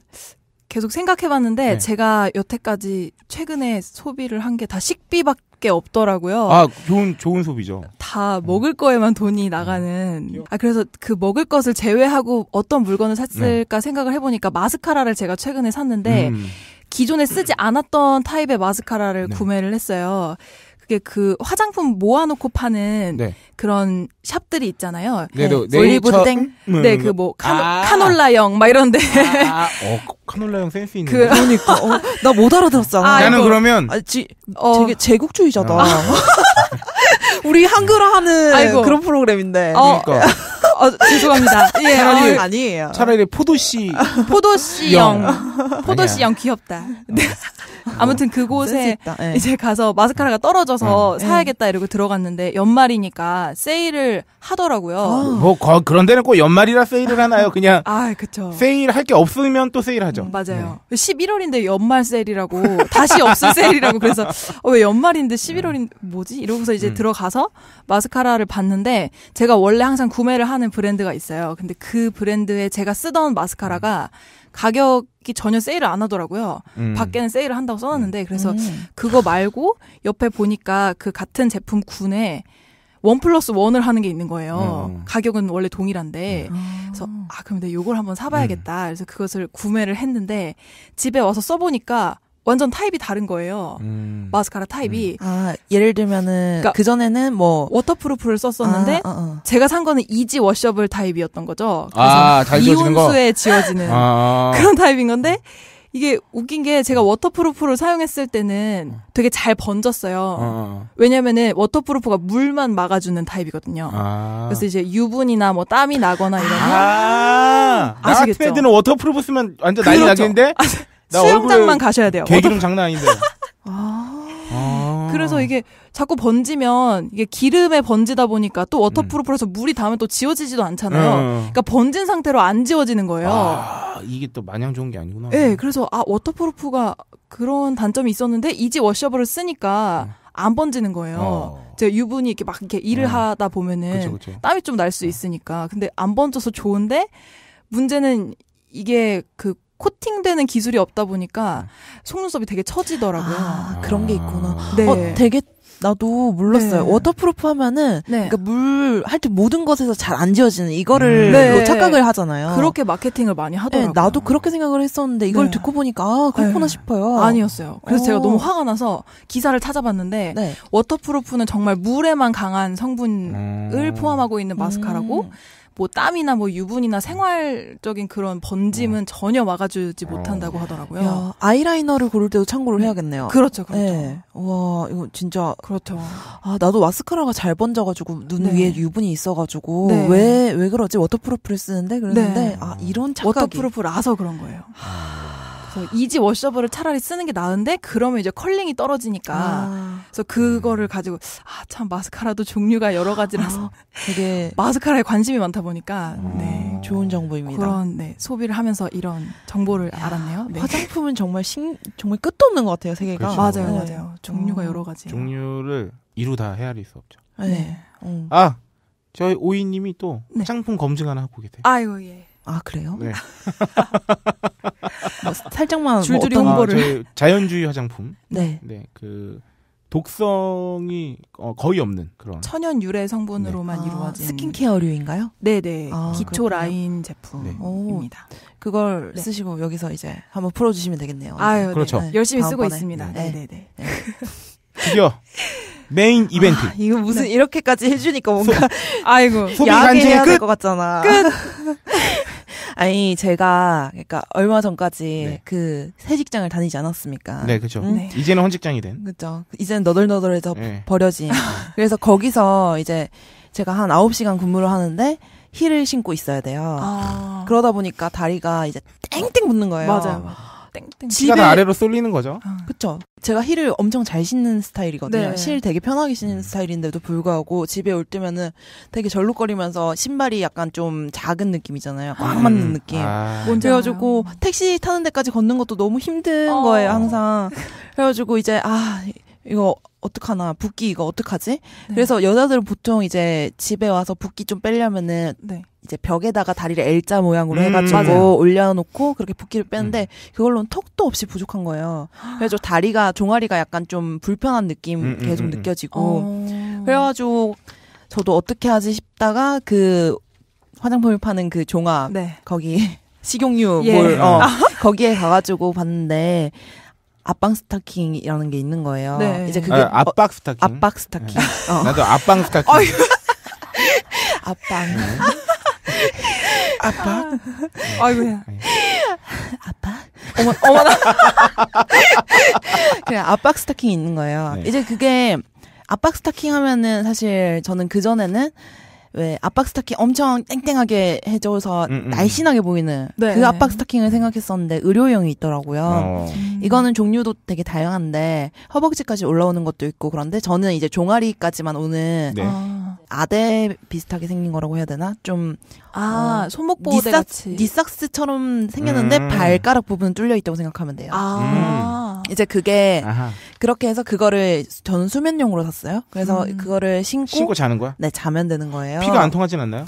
계속 생각해봤는데 네. 제가 여태까지 최근에 소비를 한 게 다 식비밖에 없더라고요. 아, 좋은 좋은 소비죠. 다 먹을 거에만 돈이 나가는. 아 그래서 그 먹을 것을 제외하고 어떤 물건을 샀을까 생각을 해보니까 마스카라를 제가 최근에 샀는데 음. 기존에 쓰지 않았던 타입의 마스카라를 네. 구매를 했어요. 그게 그 화장품 모아놓고 파는 네. 그런 샵들이 있잖아요. 네, 네, 네, 올리브 저- 땡. 음, 네, 그뭐 아. 카놀라형 막 이런데 아, 어, 카놀라형 센스 있는. 그- 그러니까. 어, 나 못 알아들었잖아. 아, 나는 이거- 그러면 아, 지, 어, 되게 제국주의자다. 어. 우리 한글화 하는 아이고. 그런 프로그램인데. 어, 그러니까 어, 죄송합니다. 예, 차라리- 어, 아니에요. 차라리 포도씨 포도씨형 포도씨형 귀엽다. 네. 아무튼 그곳에. 예. 이제 가서 마스카라가 떨어져서 네. 사야겠다 이러고 들어갔는데 연말이니까 세일을 하더라고요. 아. 뭐 거- 그런 데는 꼭 연말이라 세일을 하나요? 그냥 아, 그쵸. 세일 할게 없으면 또 세일하죠. 음, 맞아요. 11월인데 연말 세일이라고 다시 없을 세일이라고 그래서 어, 왜 연말인데 11월인 뭐지? 이러고서 이제 음. 들어가서 마스카라를 봤는데 제가 원래 항상 구매를 하는 브랜드가 있어요. 근데 그 브랜드에 제가 쓰던 마스카라가 가격이 전혀 세일을 안 하더라고요. 음. 밖에는 세일을 한다고 써놨는데 그래서 음. 그거 말고 옆에 보니까 그 같은 제품 군에 one plus one을 하는 게 있는 거예요. 음. 가격은 원래 동일한데. 그래서 아 그럼 내가 요걸 한번 사봐야겠다. 그래서 그것을 구매를 했는데 집에 와서 써보니까 완전 타입이 다른 거예요. 음. 마스카라 타입이 아, 예를 들면은 그러니까- 그 전에는 뭐 waterproof를 썼었는데 아, 어, 어. 제가 산 거는 easy washable 타입이었던 거죠. 그래서 아, 잘 지워지는 거? 미온수에 지워지는 아. 그런 타입인 건데 이게 웃긴 게 제가 waterproof를 사용했을 때는 되게 잘 번졌어요. 어, 어. 왜냐면은 waterproof가 물만 막아주는 타입이거든요. 아. 그래서 이제 유분이나 뭐 땀이 나거나 이러면 아, 나 같은 아시겠죠? 애들은 waterproof 쓰면 완전 난리 그렇죠. 나겠는데? 나 수영장만 가셔야 돼요. 개기름 장난 아닌데. 아. 아. 그래서 이게 자꾸 번지면 이게 기름에 번지다 보니까 또 waterproof라서 물이 닿으면 또 지워지지도 않잖아요. 음. 그러니까 번진 상태로 안 지워지는 거예요. 아, 이게 또 마냥 좋은 게 아니구나. 네, 그래서 아 waterproof가 그런 단점이 있었는데 easy washable을 쓰니까 안 번지는 거예요. 어. 제가 유분이 이렇게 막 이렇게 일을 음. 하다 보면은 그쵸, 그쵸. 땀이 좀 날 수 있으니까. 근데 안 번져서 좋은데 문제는 이게 그 코팅되는 기술이 없다 보니까 속눈썹이 되게 처지더라고요. 아, 그런 게 있구나. 네. 어, 되게 나도 몰랐어요. 네. waterproof 하면은 네. 그러니까 물 하여튼 모든 것에서 잘 안 지워지는 이거를 음. 네. 로 착각을 하잖아요. 그렇게 마케팅을 많이 네, 하더라고요. 나도 그렇게 생각을 했었는데 이걸 네. 듣고 보니까 아 그렇구나 네. 싶어요. 아니었어요. 그래서 어. 제가 너무 화가 나서 기사를 찾아봤는데 네. waterproof는 정말 물에만 강한 성분을 음. 포함하고 있는 마스카라고 음. 뭐 땀이나 뭐 유분이나 생활적인 그런 번짐은 전혀 막아주지 어. 못한다고 하더라고요. 야, 아이라이너를 고를 때도 참고를 해야겠네요. 그렇죠, 그렇죠. 네. 와, 이거 진짜 그렇죠. 아, 나도 마스카라가 잘 번져가지고 눈 네. 위에 유분이 있어가지고 네. 왜왜 그러지 waterproof를 쓰는데 그랬는데 네. 아 이런 착각이 waterproof라서 그런 거예요. 아. 그래서 그래서 easy washable을 차라리 쓰는 게 나은데 그러면 이제 curling이 떨어지니까 아, 그래서 그거를 가지고 아 참 마스카라도 종류가 여러 가지라서 아, 되게 마스카라에 관심이 많다 보니까 어. 네 좋은 정보입니다. 그런 네 소비를 하면서 이런 정보를 알았네요. 네. 화장품은 정말 신 정말 끝도 없는 것 같아요 세계가. 그렇죠. 맞아요, 네. 맞아요. 종류가 어. 여러 가지. 종류를 이루 다 헤아릴 수 없죠. 네. 네. 어. 아, 저희 오이님이 또 네. 화장품 검증 하나 하고 계세요. 아이고 예. 아 그래요? 네. 뭐 살짝만 줄줄이 뭐 어떤- 아, 홍보를. 저희 자연주의 화장품. 네. 네, 그 독성이 어, 거의 없는 그런. 천연 유래 성분으로만 아, 이루어진 스킨케어류인가요? 네네 아, 기초 그렇군요. 라인 오. 제품입니다. 그걸 네. 쓰시고 여기서 이제 한번 풀어주시면 되겠네요. 아유, 그렇죠. 네. 열심히 쓰고 다음번에. 있습니다. 네. 네네네. 드디어 메인 이벤트. 아, 이거 무슨 이렇게까지 해주니까 뭔가 아이고 소비 야하게 간증의 해야 끝! 될것 같잖아. 아니 제가 그러니까 얼마 전까지 네. 그새 직장을 다니지 않았습니까? 네, 그렇죠. 음? 네. 이제는 헌직장이 된. 그죠. 이제는 너덜너덜해서 네. 버려진. 그래서 거기서 이제 제가 한 9시간 근무를 하는데 힐을 신고 있어야 돼요. 아 그러다 보니까 다리가 이제 땡땡 붓는 거예요. 맞아요. 땡땡. 집에- 다 아래로 쏠리는 거죠. 아, 그쵸. 제가 힐을 엄청 잘 신는 스타일이거든요. 네. 힐 되게 편하게 음. 신는 스타일인데도 불구하고 집에 올 때면은 되게 절룩거리면서 신발이 약간 좀 작은 느낌이잖아요. 꽉 맞는 음. 느낌. 아, 뭔지 그래가지고. 택시 타는 데까지 걷는 것도 너무 힘든 어. 거예요, 항상. 그래가지고 이제, 아, 이거 어떡하나, 붓기 이거 어떡하지? 네. 그래서 여자들은 보통 이제 집에 와서 붓기 좀 빼려면은 네. 이제 벽에다가 다리를 L자 모양으로 음, 해가지고 맞아요. 올려놓고 그렇게 붓기를 빼는데 그걸로는 턱도 없이 부족한 거예요. 그래서 다리가 종아리가 약간 좀 불편한 느낌 음, 음, 계속 음, 음. 느껴지고 어. 그래가지고 저도 어떻게 하지 싶다가 그 화장품을 파는 그 종합 네. 거기 식용유 예. 뭘 어, 거기에 가가지고 봤는데 압방 스타킹이라는 게 있는 거예요. 네. 이제 그게 아, 압박 스타킹. 어, 압박 스타킹. 어, 나도 압박 스타킹. 아유. 압박. 압박. 아이고야. 압박. 어머 어머나. 그냥 압박 스타킹이 있는 거예요. 네. 이제 그게 압박 스타킹 하면은 사실 저는 그 전에는 왜 압박 스타킹 엄청 땡땡하게 해줘서 음, 음. 날씬하게 보이는 네. 그 압박 스타킹을 생각했었는데 의료용이 있더라고요. 어. 이거는 종류도 되게 다양한데 허벅지까지 올라오는 것도 있고 그런데 저는 이제 종아리까지만 오는 네. 아, 아대 비슷하게 생긴 거라고 해야 되나? 좀 아 어, 손목 보호대 니삭, 같이. 니삭스처럼 생겼는데 음. 발가락 부분 뚫려 있다고 생각하면 돼요. 아. 이제 그게 아하. 그렇게 해서 그거를 저는 수면용으로 샀어요. 그래서 음. 그거를 신고, 신고 자는 거야? 네 자면 되는 거예요. 피가 안 통하진 않나요?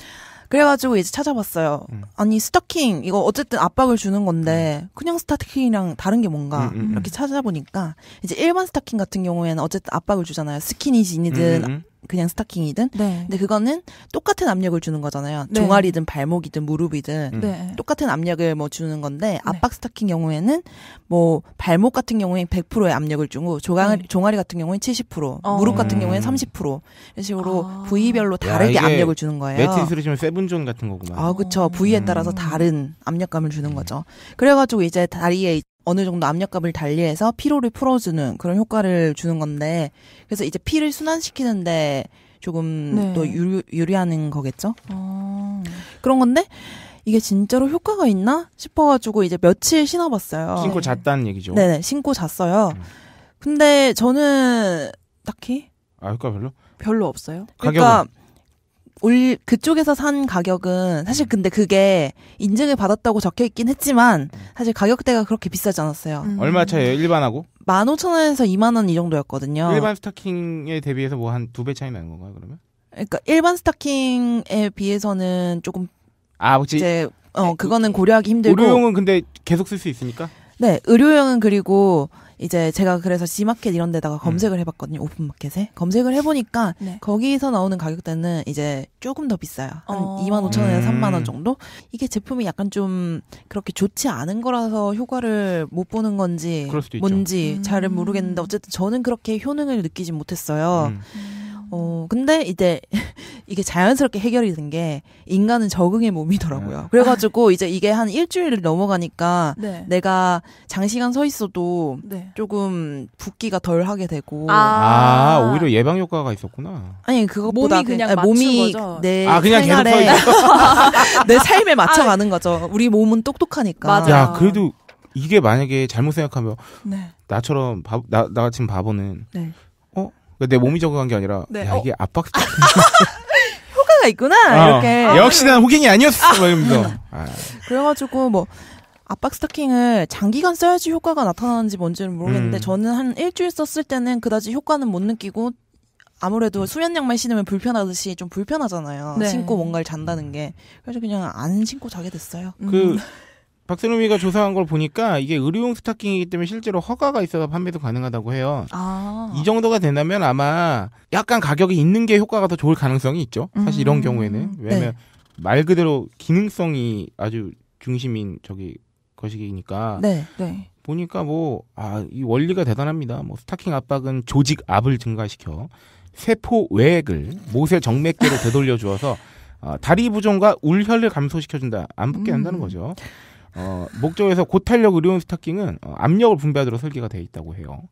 그래가지고 이제 찾아봤어요. 음. 아니 스타킹 이거 어쨌든 압박을 주는 건데 그냥 스타킹이랑 다른 게 뭔가 음, 음, 음. 이렇게 찾아보니까 이제 일반 스타킹 같은 경우에는 어쨌든 압박을 주잖아요. 스키니 진이든 음, 음, 그냥 스타킹이든. 네. 근데 그거는 똑같은 압력을 주는 거잖아요. 네. 종아리든 발목이든 무릎이든 음. 네. 똑같은 압력을 뭐 주는 건데 압박 스타킹 경우에는 뭐 발목 같은 경우엔 100%의 압력을 주고 종아리, 네. 종아리 같은 경우엔 70% 어. 무릎 같은 음. 경우엔 30% 이런 식으로 아. 부위별로 야, 다르게 이게 압력을 주는 거예요. 매트리스로 치면 seven zone 같은 거구만. 아, 그쵸. 부위에 음. 따라서 다른 압력감을 주는 거죠. 그래가지고 이제 다리에 어느 정도 압력감을 달리해서 피로를 풀어주는 그런 효과를 주는 건데, 그래서 이제 피를 순환시키는데 조금 네. 또 유리, 유리하는 거겠죠? 어. 그런 건데, 이게 진짜로 효과가 있나 싶어가지고 이제 며칠 신어봤어요. 신고 잤다는 얘기죠. 네네, 신고 잤어요. 음. 근데 저는 딱히 아, 효과 별로? 별로 없어요. 가격은? 그러니까 올 그쪽에서 산 가격은 사실 근데 그게 인증을 받았다고 적혀 있긴 했지만 사실 가격대가 그렇게 비싸지 않았어요. 음. 얼마 차이에요? 일반하고? 15,000원에서 2만 원 이 정도였거든요. 일반 스타킹에 대비해서 뭐 한 두 배 차이 나는 건가요, 그러면? 그러니까 일반 스타킹에 비해서는 조금 아, 혹시 이제 어 그거는 고려하기 힘들고 의료용은 근데 계속 쓸 수 있으니까? 네, 의료용은 그리고 이제 제가 그래서 지마켓 이런 데다가 검색을 해봤거든요. 오픈마켓에. 검색을 해보니까 네. 거기서 나오는 가격대는 이제 조금 더 비싸요. 한 어. 2만 5천 원에서 음. 3만 원 정도? 이게 제품이 약간 좀 그렇게 좋지 않은 거라서 효과를 못 보는 건지. 뭔지 음. 잘은 모르겠는데 어쨌든 저는 그렇게 효능을 느끼진 못했어요. 음. 어, 근데 이제 이게 자연스럽게 해결이 된 게 인간은 적응의 몸이더라고요. 음. 그래가지고 이제 이게 한 일주일을 넘어가니까 네. 내가 장시간 서 있어도 네. 조금 붓기가 덜 하게 되고 아, 오히려 예방 효과가 있었구나. 아니 그것보다 몸이 그냥 아니, 맞춘 몸이 거죠? 내 아, 그냥 생활에. 내 삶에 맞춰가는 거죠. 우리 몸은 똑똑하니까. 맞아. 야, 그래도 이게 만약에 잘못 생각하면 네. 나처럼 바, 나, 나 같은 바보는 네. 어? 내 몸이 적응한 게 아니라 네. 야 어. 이게 압박 스타킹 효과가 있구나 이렇게 어, 역시 난 호갱이 아니었어 막 이러면서 아, 그래가지고 뭐 압박 스타킹을 장기간 써야지 효과가 나타나는지 뭔지는 모르겠는데 음. 저는 한 일주일 썼을 때는 그다지 효과는 못 느끼고 아무래도 수면 양말 신으면 불편하듯이 좀 불편하잖아요. 네. 신고 뭔가를 잔다는 게 그래서 그냥 안 신고 자게 됐어요. 그 음. 박세롬이가 조사한 걸 보니까 이게 의료용 스타킹이기 때문에 실제로 허가가 있어서 판매도 가능하다고 해요. 아. 이 정도가 된다면 아마 약간 가격이 있는 게 효과가 더 좋을 가능성이 있죠. 사실 이런 음. 경우에는 왜냐면 네. 말 그대로 기능성이 아주 중심인 저기 거시기니까 네. 네. 보니까 뭐 아 이 원리가 대단합니다. 뭐 스타킹 압박은 조직 압을 증가시켜 세포 외액을 모세 정맥계로 되돌려 주어서 어, 다리 부종과 울혈을 감소시켜준다. 안 붓게 음. 한다는 거죠. 어, 목적에서 고탄력 의료용 스타킹은 어, 압력을 분배하도록 설계가 되어 있다고 해요.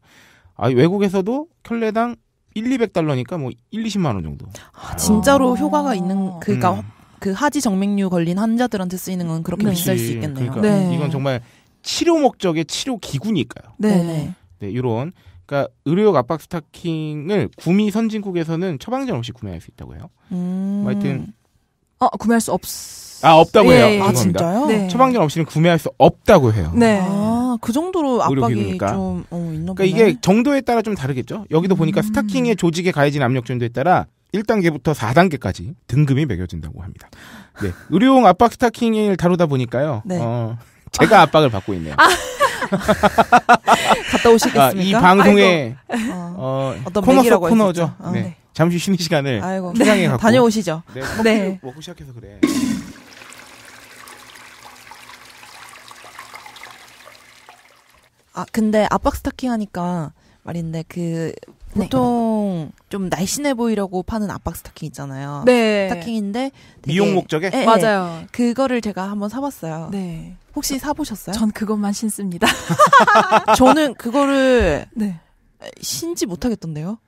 아, 외국에서도 켤레당 1, 200달러니까 뭐 1, 20만 원 정도. 아, 진짜로 아. 효과가 있는 그니까 음. 그 하지 정맥류 걸린 환자들한테 쓰이는 건 그렇게 네. 비쌀 수. 있겠네요. 그러니까 네. 이건 정말 치료 목적의 치료 기구니까요. 네. 네네. 네, 이런 그러니까 의료용 압박 스타킹을 구미 선진국에서는 처방전 없이 구매할 수 있다고 해요. 음. 하여튼 어, 구매할 수 없. 아 없다고 해요. 예, 예. 아. 진짜요? 네. 처방전 없이는 구매할 수 없다고 해요. 네. 아, 그 정도로 압박이 의료기구니까. 좀 어, 있나 그러니까 보네. 이게 정도에 따라 좀 다르겠죠. 여기도 보니까 음. 스타킹의 조직에 가해진 압력 정도에 따라 1단계부터 4단계까지 등급이 매겨진다고 합니다. 네. 의료용 압박 스타킹을 다루다 보니까요. 네. 어, 제가 압박을 받고 있네요. 갔다 오시겠습니까? 아, 이 방송의 어. 어, 어떤 코너 속 맥이라고 코너죠. 아, 네. 네. 잠시 쉬는 시간을 아이고. 초장에 갖고 다녀오시죠. 네, 네. 먹고 시작해서 그래. 아 근데 압박 스타킹 하니까 말인데 그 네. 보통 좀 날씬해 보이려고 파는 압박 스타킹 있잖아요. 네. 스타킹인데 되게- 미용 목적에 예, 예. 맞아요. 그거를 제가 한번 사봤어요. 네. 혹시 사보셨어요? 전 그것만 신습니다. 저는 그거를 네. 신지 못하겠던데요.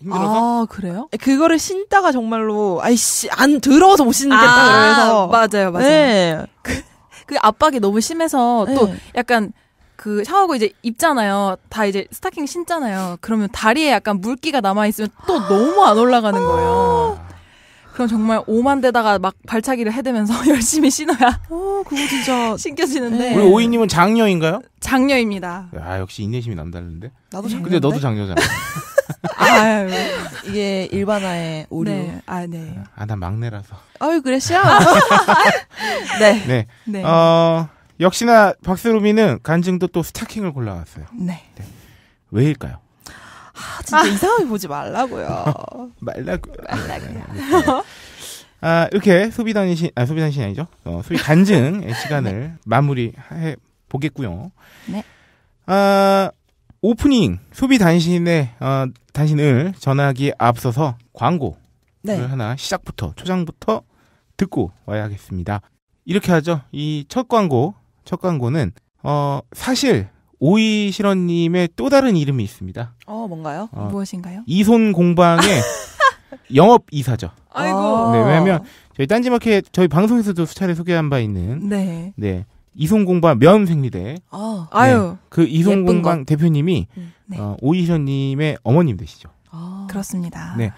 힘들어서 아, 그래요? 그거를 신다가 정말로 아이씨 안 더러워서 못 신겠다 그래서 아, 맞아요, 맞아요. 네. 그 압박이 너무 심해서 또 네. 약간 그 샤워하고 이제 입잖아요. 다 이제 스타킹 신잖아요. 그러면 다리에 약간 물기가 남아 있으면 또 너무 안 올라가는 거예요. 그럼 정말 오만데다가 막 발차기를 해대면서 열심히 신어야 어 그거 진짜 신겨지는데 네. 우리 오이님은 장녀인가요? 장녀입니다. 아 역시 인내심이 남다른데. 나도 네. 장 근데 너도 장녀잖아. 아유, 이게 일반화의 오류. 네, 아 네, 아 난 막내라서. 아유 그랬어요. 네. 네. 네, 어 역시나 박세롬이는 간증도 또 스타킹을 골라왔어요. 네. 왜일까요? 아, 진짜 이상하게 보지 말라고요. 말라고. 아 이렇게 소비 단신 아 소비 단신이 아니죠? 어, 소비 간증의 시간을 마무리해 보겠고요. 네. 아 오프닝 소비 단신의 어, 단신을 전하기에 앞서서 광고를 네. 하나 시작부터 초장부터 듣고 와야 하겠습니다. 이렇게 하죠. 이 첫 광고 첫 광고는 어 사실 오이 실원님의 또 다른 이름이 있습니다. 어 뭔가요? 어, 무엇인가요? 이손 공방의 영업 이사죠. 아이고. 네, 왜냐면 저희 딴지마켓 저희 방송에서도 수차례 소개한 바 있는 네. 네 이손 공방 면 생리대 아. 아유, 그 이손 공방 대표님이 네. 어, 오이현님의 어머님 되시죠. 아. 그렇습니다. 네.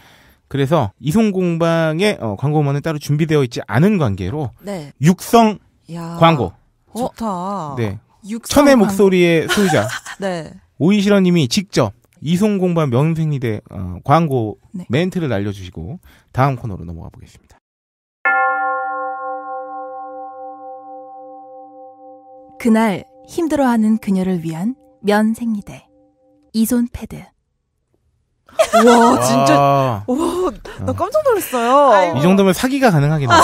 그래서 이손 공방의 어, 광고문은 따로 준비되어 있지 않은 관계로 네. 육성 야. 광고. 좋다. 네. 육성 천의. 목소리의 소유자 네. 오이실원님이 직접 이손 공방 면 생리대 어, 광고 네. 멘트를 날려주시고 다음 코너로 넘어가 보겠습니다. 그날 힘들어하는 그녀를 위한 면 생리대 이손 패드. 와 진짜. 와, 와, 나 깜짝 놀랐어요. 이 정도면 사기가 가능하겠네요.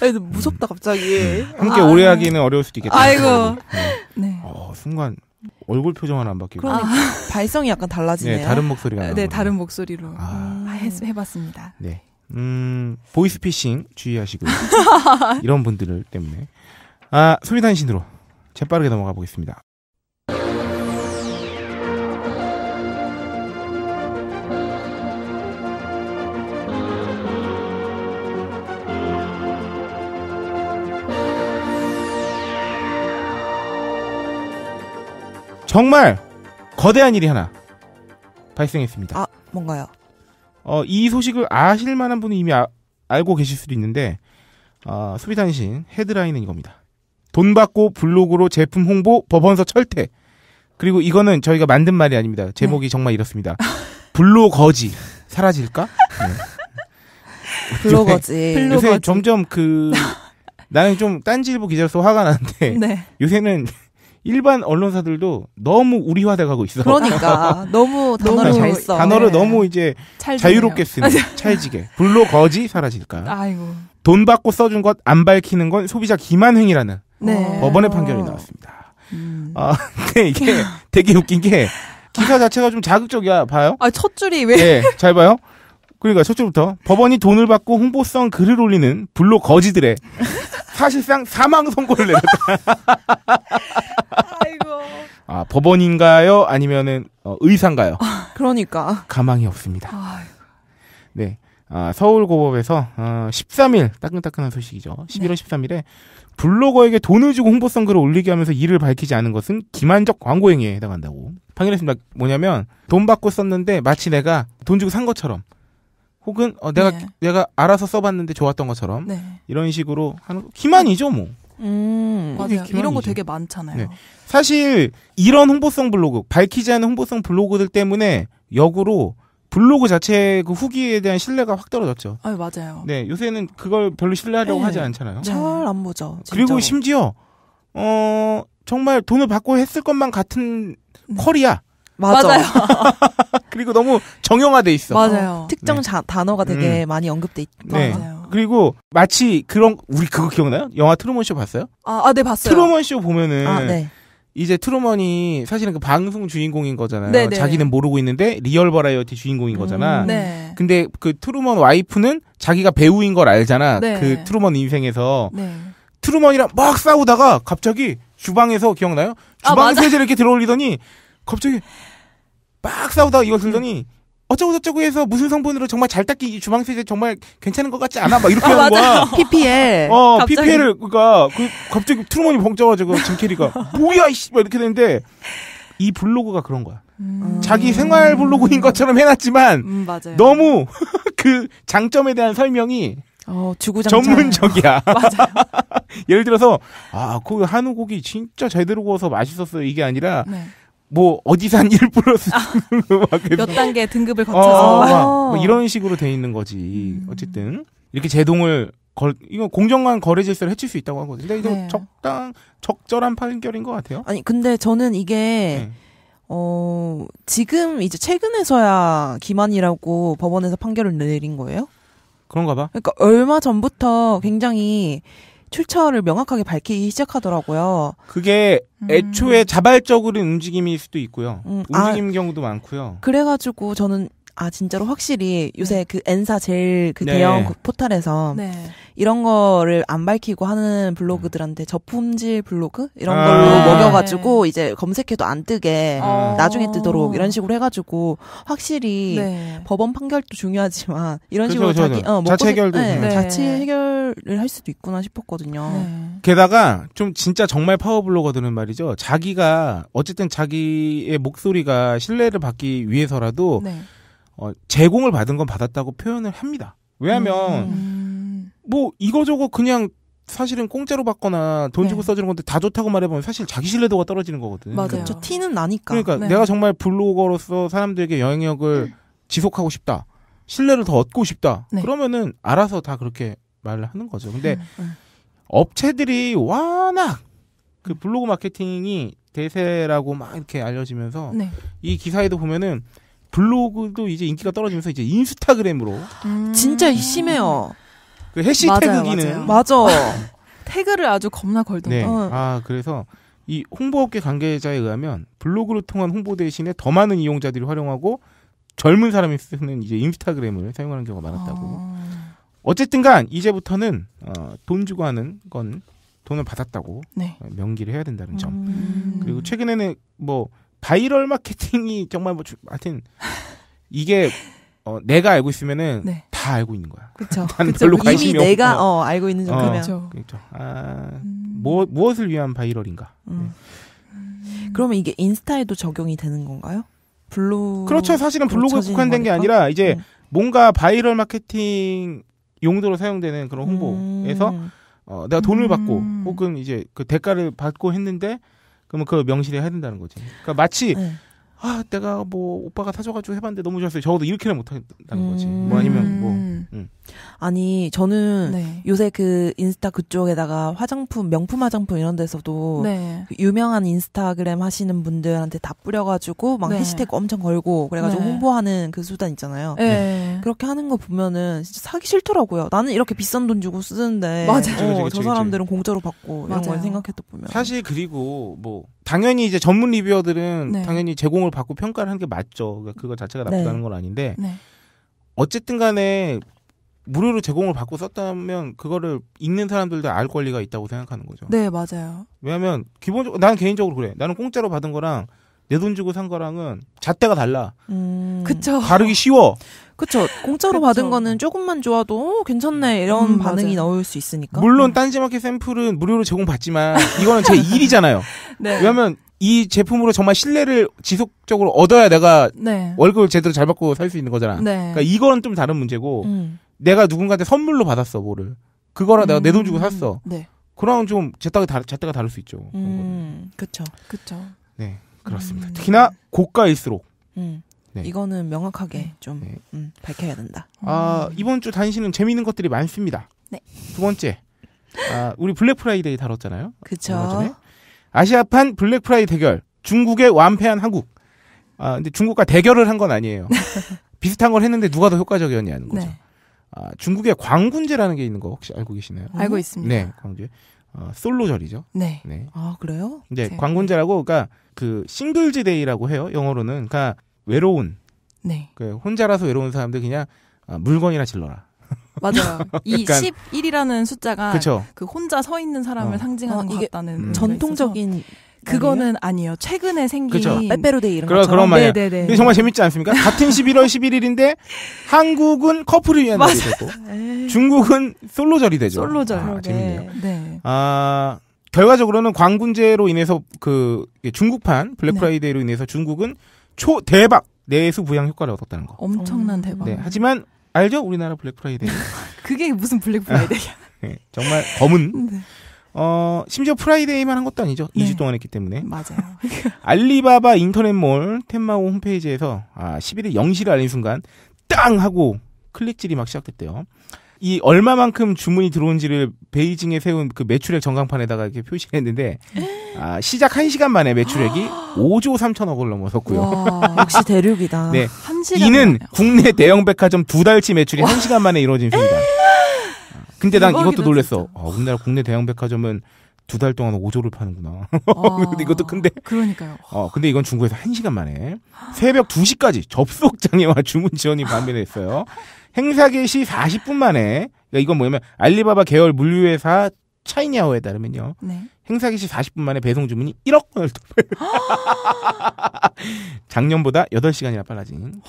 아니, 무섭다 갑자기. 함께 아. 오래 하기는 어려울 수도 있겠다. 아이고. 네. 네. 어, 순간 얼굴 표정 하나 안 바뀌고. 그러니까 발성이 약간 달라지네요. 네, 다른 목소리가. 네, 다른 목소리로 아. 아, 해, 해봤습니다. 네. 음, 보이스피싱 주의하시고요. 이런 분들 때문에. 아, 소비단신으로 재빠르게 넘어가 보겠습니다. 정말 거대한 일이 하나 발생했습니다. 아, 뭔가요? 어, 이 소식을 아실 만한 분은 이미 아- 알고 계실 수도 있는데 어, 소비단신 헤드라인은 이겁니다. 돈 받고 블로그로 제품 홍보 법원서 철퇴. 그리고 이거는 저희가 만든 말이 아닙니다. 제목이 정말 이렇습니다. 블로거지 사라질까? 네. 블로거지. 블로- 요새. 점점 그 나는 좀 딴지일보 기자로서 화가 나는데 네. 요새는 일반 언론사들도 너무 우리화돼 가고 있어. 그러니까 너무 단어를 너무 잘 써. 단어를 네. 너무 이제. 자유롭게 쓰는 찰지게 블로거지 사라질까? 아이고. 돈 받고 써준 것 안 밝히는 건 소비자 기만행위라는 네. 법원의 판결이 나왔습니다. 음. 아, 근데 이게 되게 웃긴 게 기사 자체가 좀 자극적이야. 봐요? 아, 첫 줄이 왜 예, 잘 봐요. 그러니까 첫 줄부터 법원이 돈을 받고 홍보성 글을 올리는 블로 거지들의 사실상 사망 선고를 내렸다. 아이고. 아, 법원인가요? 아니면은 어, 의사인가요? 그러니까. 가망이 없습니다. 아이고. 네. 아, 서울고법에서 어, 13일 따끈따끈한 소식이죠. 11월 네. 13일에 블로거에게 돈을 주고 홍보성 글을 올리게 하면서 이를 밝히지 않은 것은 기만적 광고 행위에 해당한다고 판결했습니다. 뭐냐면 돈 받고 썼는데 마치 내가 돈 주고 산 것처럼 혹은 어, 내가 네. 내가 알아서 써봤는데 좋았던 것처럼 네. 이런 식으로 하는 거- 기만이죠 뭐. 음. 이게 맞아요. 이런 거 기만이죠. 되게 많잖아요. 네. 사실 이런 홍보성 블로그 밝히지 않은 홍보성 블로그들 때문에 역으로 블로그 자체 그 후기에 대한 신뢰가 확 떨어졌죠. 아유, 맞아요. 네, 요새는 그걸 별로 신뢰하려고 네. 하지 않잖아요. 네. 잘안 보죠. 그리고 진짜로. 심지어 어 정말 돈을 받고 했을 것만 같은 네. 컬이야. 맞아. 맞아요. 그리고 너무 정형화돼 있어. 맞아요. 특정 네. 자- 단어가 되게 많이 언급돼 있. 네. 맞아요. 그리고 마치 그런 우리 그거 기억나요? 영화 트루먼 쇼 봤어요? 아, 아, 네, 봤어요. 트루먼 쇼 보면은 아, 네. 이제 트루먼이 사실은 그 방송 주인공인 거잖아요. 네, 네. 자기는 모르고 있는데 real variety 주인공인 거잖아. 음. 네. 근데 그 트루먼 와이프는 자기가 배우인 걸 알잖아. 네. 그 트루먼 인생에서 네. 트루먼이랑 막 싸우다가 갑자기 주방에서 기억나요? 아, 주방 맞아. 세제를 이렇게 들어올리더니 갑자기 막 싸우다가 이걸 들더니 어쩌고 저쩌고 해서 무슨 성분으로 정말 잘 닦기 이 주방 세제 정말 괜찮은 것 같지 않아? 막 이렇게 아, 하는 거야. PPL. 어, 갑자기. PPL을 그니까 그 갑자기 트루먼이 벙쪄가지고 짐 캐리가 뭐야 이씨 막 이렇게 되는데 이 블로그가 그런 거야. 음. 자기 생활 블로그인 것처럼 해놨지만 음, 맞아요. 너무 그 장점에 대한 설명이 어, 주구장창. 전문적이야. 맞아요. 예를 들어서 아, 그 한우 고기 진짜 제대로 구워서 맛있었어요. 이게 아니라 네. 뭐 어디 산1 플러스 막 그- 몇 단계 등급을 어, 거쳐서. 막 아. 뭐 이런 식으로 돼 있는 거지. 음. 어쨌든 이렇게 제동을 걸 이거 공정한 거래 질서를 해칠 수 있다고 하거든요. 근데 이거 네. 적당 적절한 판결인 것 같아요. 아니 근데 저는 이게 네. 어 지금 이제 최근에서야 기만이라고 법원에서 판결을 내린 거예요? 그런가 봐. 그러니까 얼마 전부터 굉장히 출처를 명확하게 밝히기 시작하더라고요. 그게 음. 애초에 자발적으로 움직임일 수도 있고요. 음, 아. 움직임 경우도 많고요. 그래가지고 저는 아 진짜로 확실히 요새 그 엔사 제일 그 네. 대형 그 포털에서 네. 이런 거를 안 밝히고 하는 블로그들한테 저품질 블로그 이런 아. 걸로 네. 먹여가지고 이제 검색해도 안 뜨게 어. 나중에 뜨도록 이런 식으로 해가지고 확실히 네. 법원 판결도 중요하지만 이런 그렇죠, 식으로 그렇죠. 자기 어, 먹고 자체 살- 해결도 네. 자체 네. 해결을 할 수도 있구나 싶었거든요. 네. 게다가 좀 진짜 정말 파워 블로거들은 말이죠. 자기가 어쨌든 자기의 목소리가 신뢰를 받기 위해서라도 네. 어, 제공을 받은 건 받았다고 표현을 합니다. 왜냐하면 음. 뭐 이거저거 그냥 사실은 공짜로 받거나 돈 주고 네. 써주는 건데 다 좋다고 말해보면 사실 자기 신뢰도가 떨어지는 거거든. 맞아요. 저 티는 나니까. 그러니까 네. 내가 정말 블로거로서 사람들에게 영향력을 지속하고 싶다. 신뢰를 더 얻고 싶다. 네. 그러면은 알아서 다 그렇게 말을 하는 거죠. 근데 음. 업체들이 워낙 그 블로그 마케팅이 대세라고 막 이렇게 알려지면서 네. 이 기사에도 보면은 블로그도 이제 인기가 떨어지면서 이제 인스타그램으로 음. 진짜 심해요. 그 해시태그 맞아요, 기능 맞아. 태그를 아주 겁나 걸던데. 네. 어. 아, 그래서 이 홍보업계 관계자에 의하면 블로그를 통한 홍보 대신에 더 많은 이용자들이 활용하고 젊은 사람이 쓰는 이제 인스타그램을 사용하는 경우가 많았다고. 어. 어쨌든 간 이제부터는 어, 돈 주고 하는 건 돈을 받았다고 네. 어, 명기를 해야 된다는 점. 음. 그리고 최근에는 뭐 바이럴 마케팅이 정말 뭐 주- 하여튼 이게 어, 내가 알고 있으면은 네. 다 알고 있는 거야. 그쵸. 나는 그쵸. 별로 이미 관심이 이미 없고. 내가 어, 알고 있는 어. 정도면. 그렇죠. 그렇죠. 아, 음. 뭐 무엇을 위한 viral인가? 음. 그러면 이게 인스타에도 적용이 되는 건가요? 블로 그렇죠. 사실은 블로그에 국한된 게 거니까? 아니라 이제 음. 뭔가 바이럴 마케팅 용도로 사용되는 그런 홍보에서 음. 어, 내가 돈을 음. 받고 혹은 이제 그 대가를 받고 했는데 그러면 그걸 명시해야 된다는 거지. 그러니까 마치 네. 아 내가 뭐 오빠가 사줘가지고 해봤는데 너무 좋았어요. 적어도 이렇게는 못한다는 거지. 음. 뭐 아니면 뭐 음. 아니 저는 네. 요새 그 인스타 그쪽에다가 화장품 명품 화장품 이런 데서도 네. 그 유명한 인스타그램 하시는 분들한테 다 뿌려가지고 막 네. hashtag 엄청 걸고 그래가지고 네. 홍보하는 그 수단 있잖아요. 네. 그렇게 하는 거 보면은 진짜 사기 싫더라고요. 나는 이렇게 비싼 돈 주고 쓰는데 맞아요. 그치, 그치, 어, 그치, 저 사람들은 공짜로 받고 이런 걸 맞아요. 생각했다 보면 사실 그리고 뭐 당연히 이제 전문 리뷰어들은 네. 당연히 제공을 받고 평가를 하는 게 맞죠. 그러니까 그거 자체가 나쁘다는 네. 건 아닌데 네. 어쨌든 간에 무료로 제공을 받고 썼다면 그거를 읽는 사람들도 알 권리가 있다고 생각하는 거죠. 네, 맞아요. 왜냐하면 기본적으로 나는 개인적으로 그래. 나는 공짜로 받은 거랑 내 돈 주고 산 거랑은 잣대가 달라. 음. 그쵸. 다르기 쉬워. 그쵸. 공짜로 그쵸. 받은 거는 조금만 좋아도 어, 괜찮네 이런 음, 반응이 맞아요. 나올 수 있으니까. 물론 딴지마켓 샘플은 무료로 제공받지만 이거는 제 일이잖아요. 네. 왜냐하면 이 제품으로 정말 신뢰를 지속적으로 얻어야 내가 네. 월급을 제대로 잘 받고 살 수 있는 거잖아. 네. 그러니까 이거는 좀 다른 문제고 음. 내가 누군가한테 선물로 받았어 뭐를 그거랑 내가 내 돈 주고 음. 샀어. 네. 그랑 좀 잣대가 다르, 잣대가 다를 수 있죠. 음. 그쵸. 그쵸. 네 그렇습니다. 음. 특히나 고가일수록 음. 네. 이거는 명확하게 좀 네. 음, 밝혀야 된다. 아, 이번 주 단신은 재미있는 것들이 많습니다. 네. 두 번째, 아, 우리 Black Friday 다뤘잖아요. 전에. 아시아판 Black Friday 대결. 중국에 완패한 한국. 아, 근데 중국과 대결을 한 건 아니에요. 비슷한 걸 했는데 누가 더 효과적이었냐는 거죠. 네. 아, 중국의 광군제라는 게 있는 거 혹시 알고 계시나요? 알고 있습니다. 네, 광군제. 어, 솔로절이죠. 네. 네. 아 그래요? 네. 광군제라고, 그러니까 그 Singles' Day라고 해요. 영어로는. 그러니까 외로운, 네. 그 혼자라서 외로운 사람들 그냥 아, 물건이나 질러라. 맞아요. 이 약간- 11이라는 숫자가 그렇죠. 그 혼자 서 있는 사람을 어. 상징하는 어, 것 같다는 음. 전통적인 있어서 그거는 아니에요. 최근에 생긴 그쵸. 빼빼로데이 이런 그런 것처럼. 그런 말이야. 네네네. 근데 정말 재밌지 않습니까? 같은 11월 11일인데 한국은 커플을 위한 날이 되고 에이, 중국은 솔로절이 되죠. 솔로절. 아. 재밌네요. 네. 아 결과적으로는 광군제로 인해서 그 중국판 Black 네. Friday로 인해서 중국은 초 대박 내수 부양 효과를 얻었다는 거. 엄청난 음. 대박. 네. 하지만 알죠? 우리나라 Black Friday. 그게 무슨 Black Friday야. 네, 정말 검은 네. 어 심지어 Friday만 한 것도 아니죠. 네. 2주 동안 했기 때문에. 맞아요. 알리바바 인터넷몰 톈마오 홈페이지에서 아 11일 0시를 알린 순간 땅 하고 클릭질이 막 시작됐대요. 이 얼마만큼 주문이 들어온지를 베이징에 세운 그 매출액 전광판에다가 이렇게 표시했는데 아, 시작 1시간 만에 매출액이 5조 3천억을 넘어섰고요. 와. 역시 대륙이다. 네. 이는. 국내 대형 백화점 두 달치 매출이 1시간 만에 이루어진 셈이다. 아, 근데 난 이것도 놀랬어. 아, 우리나라 국내 대형 백화점은 두 달 동안 5조를 파는구나. 와. 이것도 큰데. 그러니까요. 어, 근데 이건 중국에서 1시간 만에 새벽 2시까지 접속 장애와 주문 지원이 반면했어요. 행사 개시 40분 만에 그러니까 이건 뭐냐면 알리바바 계열 물류회사 차이냐오에 따르면요. 네. 행사 개시 40분 만에 배송 주문이 1억 건을 돌파했 작년보다 8시간이나 빨라진.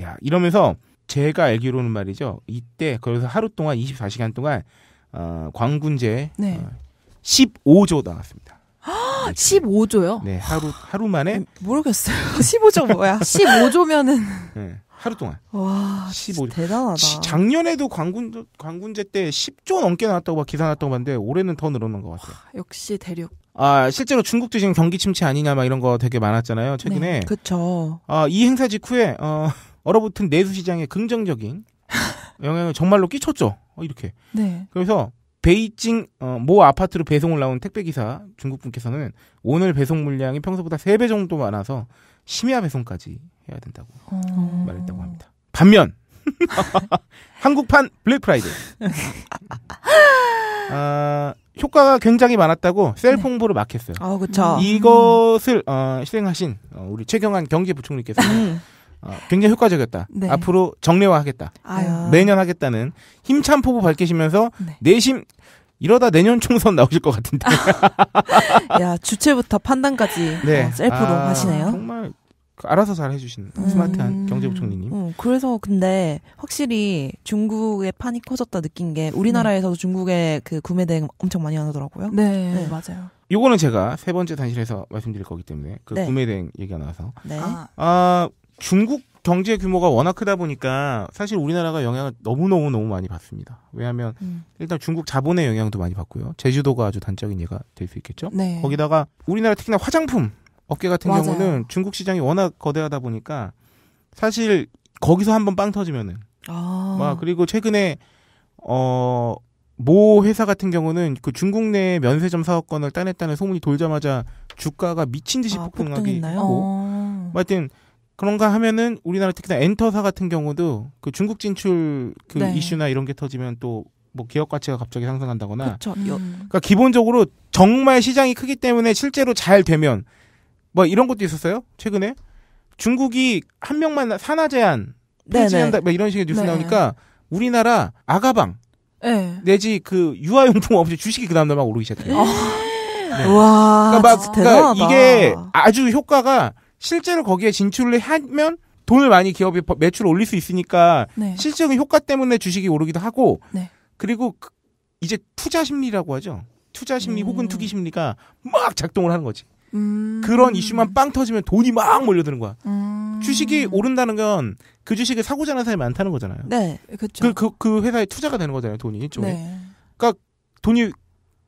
야, 이러면서 제가 알기로는 말이죠. 이때 그래서 하루 동안 24시간 동안 어, 광군제 네. 어, 15조 나왔습니다. 15조요? 네, 하루 하루 만에 음, 모르겠어요. 15조 뭐야? 15조면은 네, 하루 동안 와, 15. 진짜 대단하다. 시- 작년에도 광군 광군제 때 10조 넘게 나왔다고 막 기사 났다고 봤는데 올해는 더 늘어난 것 같아요. 역시 대륙. 아 실제로 중국도 지금 경기 침체 아니냐 막 이런 거 되게 많았잖아요 최근에. 그쵸. 아, 이 행사 직후에 어, 얼어붙은 내수 시장에 긍정적인 영향을 정말로 끼쳤죠. 어, 이렇게. 네. 그래서 베이징 어, 모 아파트로 배송을 나온 택배 기사 중국 분께서는 오늘 배송 물량이 평소보다 3배 정도 많아서 심야 배송까지 해야 된다고 어... 말했다고 합니다. 반면 한국판 Black Friday 아, 효과가 굉장히 많았다고 셀프 네. 홍보를 막 했어요. 아, 그쵸. 이것을 어, 실행하신 어, 우리 최경환 경제부총리께서 음. 어, 굉장히 효과적이었다. 네. 앞으로 정례화하겠다. 아유. 아. 매년 하겠다는 힘찬 포부 밝히시면서 네. 내심 이러다 내년 총선 나오실 것 같은데. 야, 주체부터 판단까지 네. 어, 셀프로 아, 하시네요. 정말 그 알아서 잘 해주신 음. 스마트한 경제부총리님. 어, 그래서 근데 확실히 중국의 판이 커졌다 느낀 게 우리나라에서도 중국의 그 구매 대행 엄청 많이 하더라고요. 네, 네. 맞아요. 요거는 제가 세 번째 단실에서 말씀드릴 거기 때문에 그 네. 구매 대행 얘기가 나와서 네. 아, 아 중국 경제 규모가 워낙 크다 보니까 사실 우리나라가 영향을 너무 너무 너무 많이 받습니다. 왜냐하면 음. 일단 중국 자본의 영향도 많이 받고요. 제주도가 아주 단적인 예가 될 수 있겠죠. 네. 거기다가 우리나라 특히나 화장품 업계 같은 맞아요. 경우는 중국 시장이 워낙 거대하다 보니까 사실 거기서 한번 빵 터지면은 아. 막 그리고 최근에 어. 모 회사 같은 경우는 그 중국 내 면세점 사업권을 따냈다는 소문이 돌자마자 주가가 미친 듯이 아, 폭등하기? 하고 어. 뭐 하여튼 그런가 하면은 우리나라 특히나 엔터사 같은 경우도 그 중국 진출 그 네. 이슈나 이런 게 터지면 또 뭐 기업 가치가 갑자기 상승한다거나 그쵸. 음. 여- 그러니까 기본적으로 정말 시장이 크기 때문에 실제로 잘 되면 뭐 이런 것도 있었어요 최근에 중국이 한 명만 산하 제한 네네. 폐지한다 뭐 이런 식의 뉴스 네. 나오니까 우리나라 아가방 네. 내지 그 유아용품 업체 주식이 그 다음날 막 오르기 시작해요. 네. 와, 그러니까 막 그러니까 대단하다. 이게 아주 효과가 실제로 거기에 진출을 하면 돈을 많이 기업이 버- 매출을 올릴 수 있으니까 네. 실적인 효과 때문에 주식이 오르기도 하고 네. 그리고 그- 이제 투자 심리라고 하죠. 투자 심리 음. 혹은 투기 심리가 막 작동을 하는 거지. 음. 그런 이슈만 빵 터지면 돈이 막 몰려드는 거야. 음. 주식이 오른다는 건 그 주식을 사고자 하는 사람이 많다는 거잖아요. 네. 그쵸. 그, 그, 그 회사에 투자가 되는 거잖아요, 돈이. 일종의. 네. 돈이,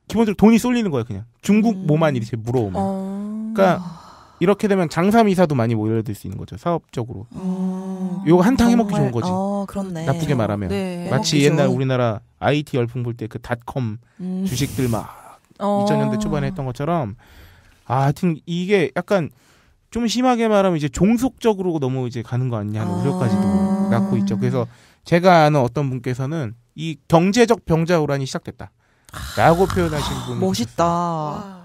기본적으로 돈이 쏠리는 거예요, 그냥. 중국 음. 뭐만 이렇게 물어오면. 어. 그러니까 이렇게 되면 장사미사도 많이 몰려들 수 있는 거죠, 사업적으로. 음. 요거 한탕 해먹기 정말- 좋은 거지. 어, 그렇네. 나쁘게 말하면. 네. 마치 옛날 좋은. 우리나라 IT 열풍 불때그 닷컴 음. 주식들 막 어. 2000년대 초반에 했던 것처럼 아, 하여튼 이게 약간 좀 심하게 말하면 이제 종속적으로 너무 이제 가는 거 아니냐는 아. 우려까지도 낳고 있죠. 그래서 제가 아는 어떤 분께서는 이 경제적 병자 호란이 시작됐다. 라고 표현하신 분. 멋있다.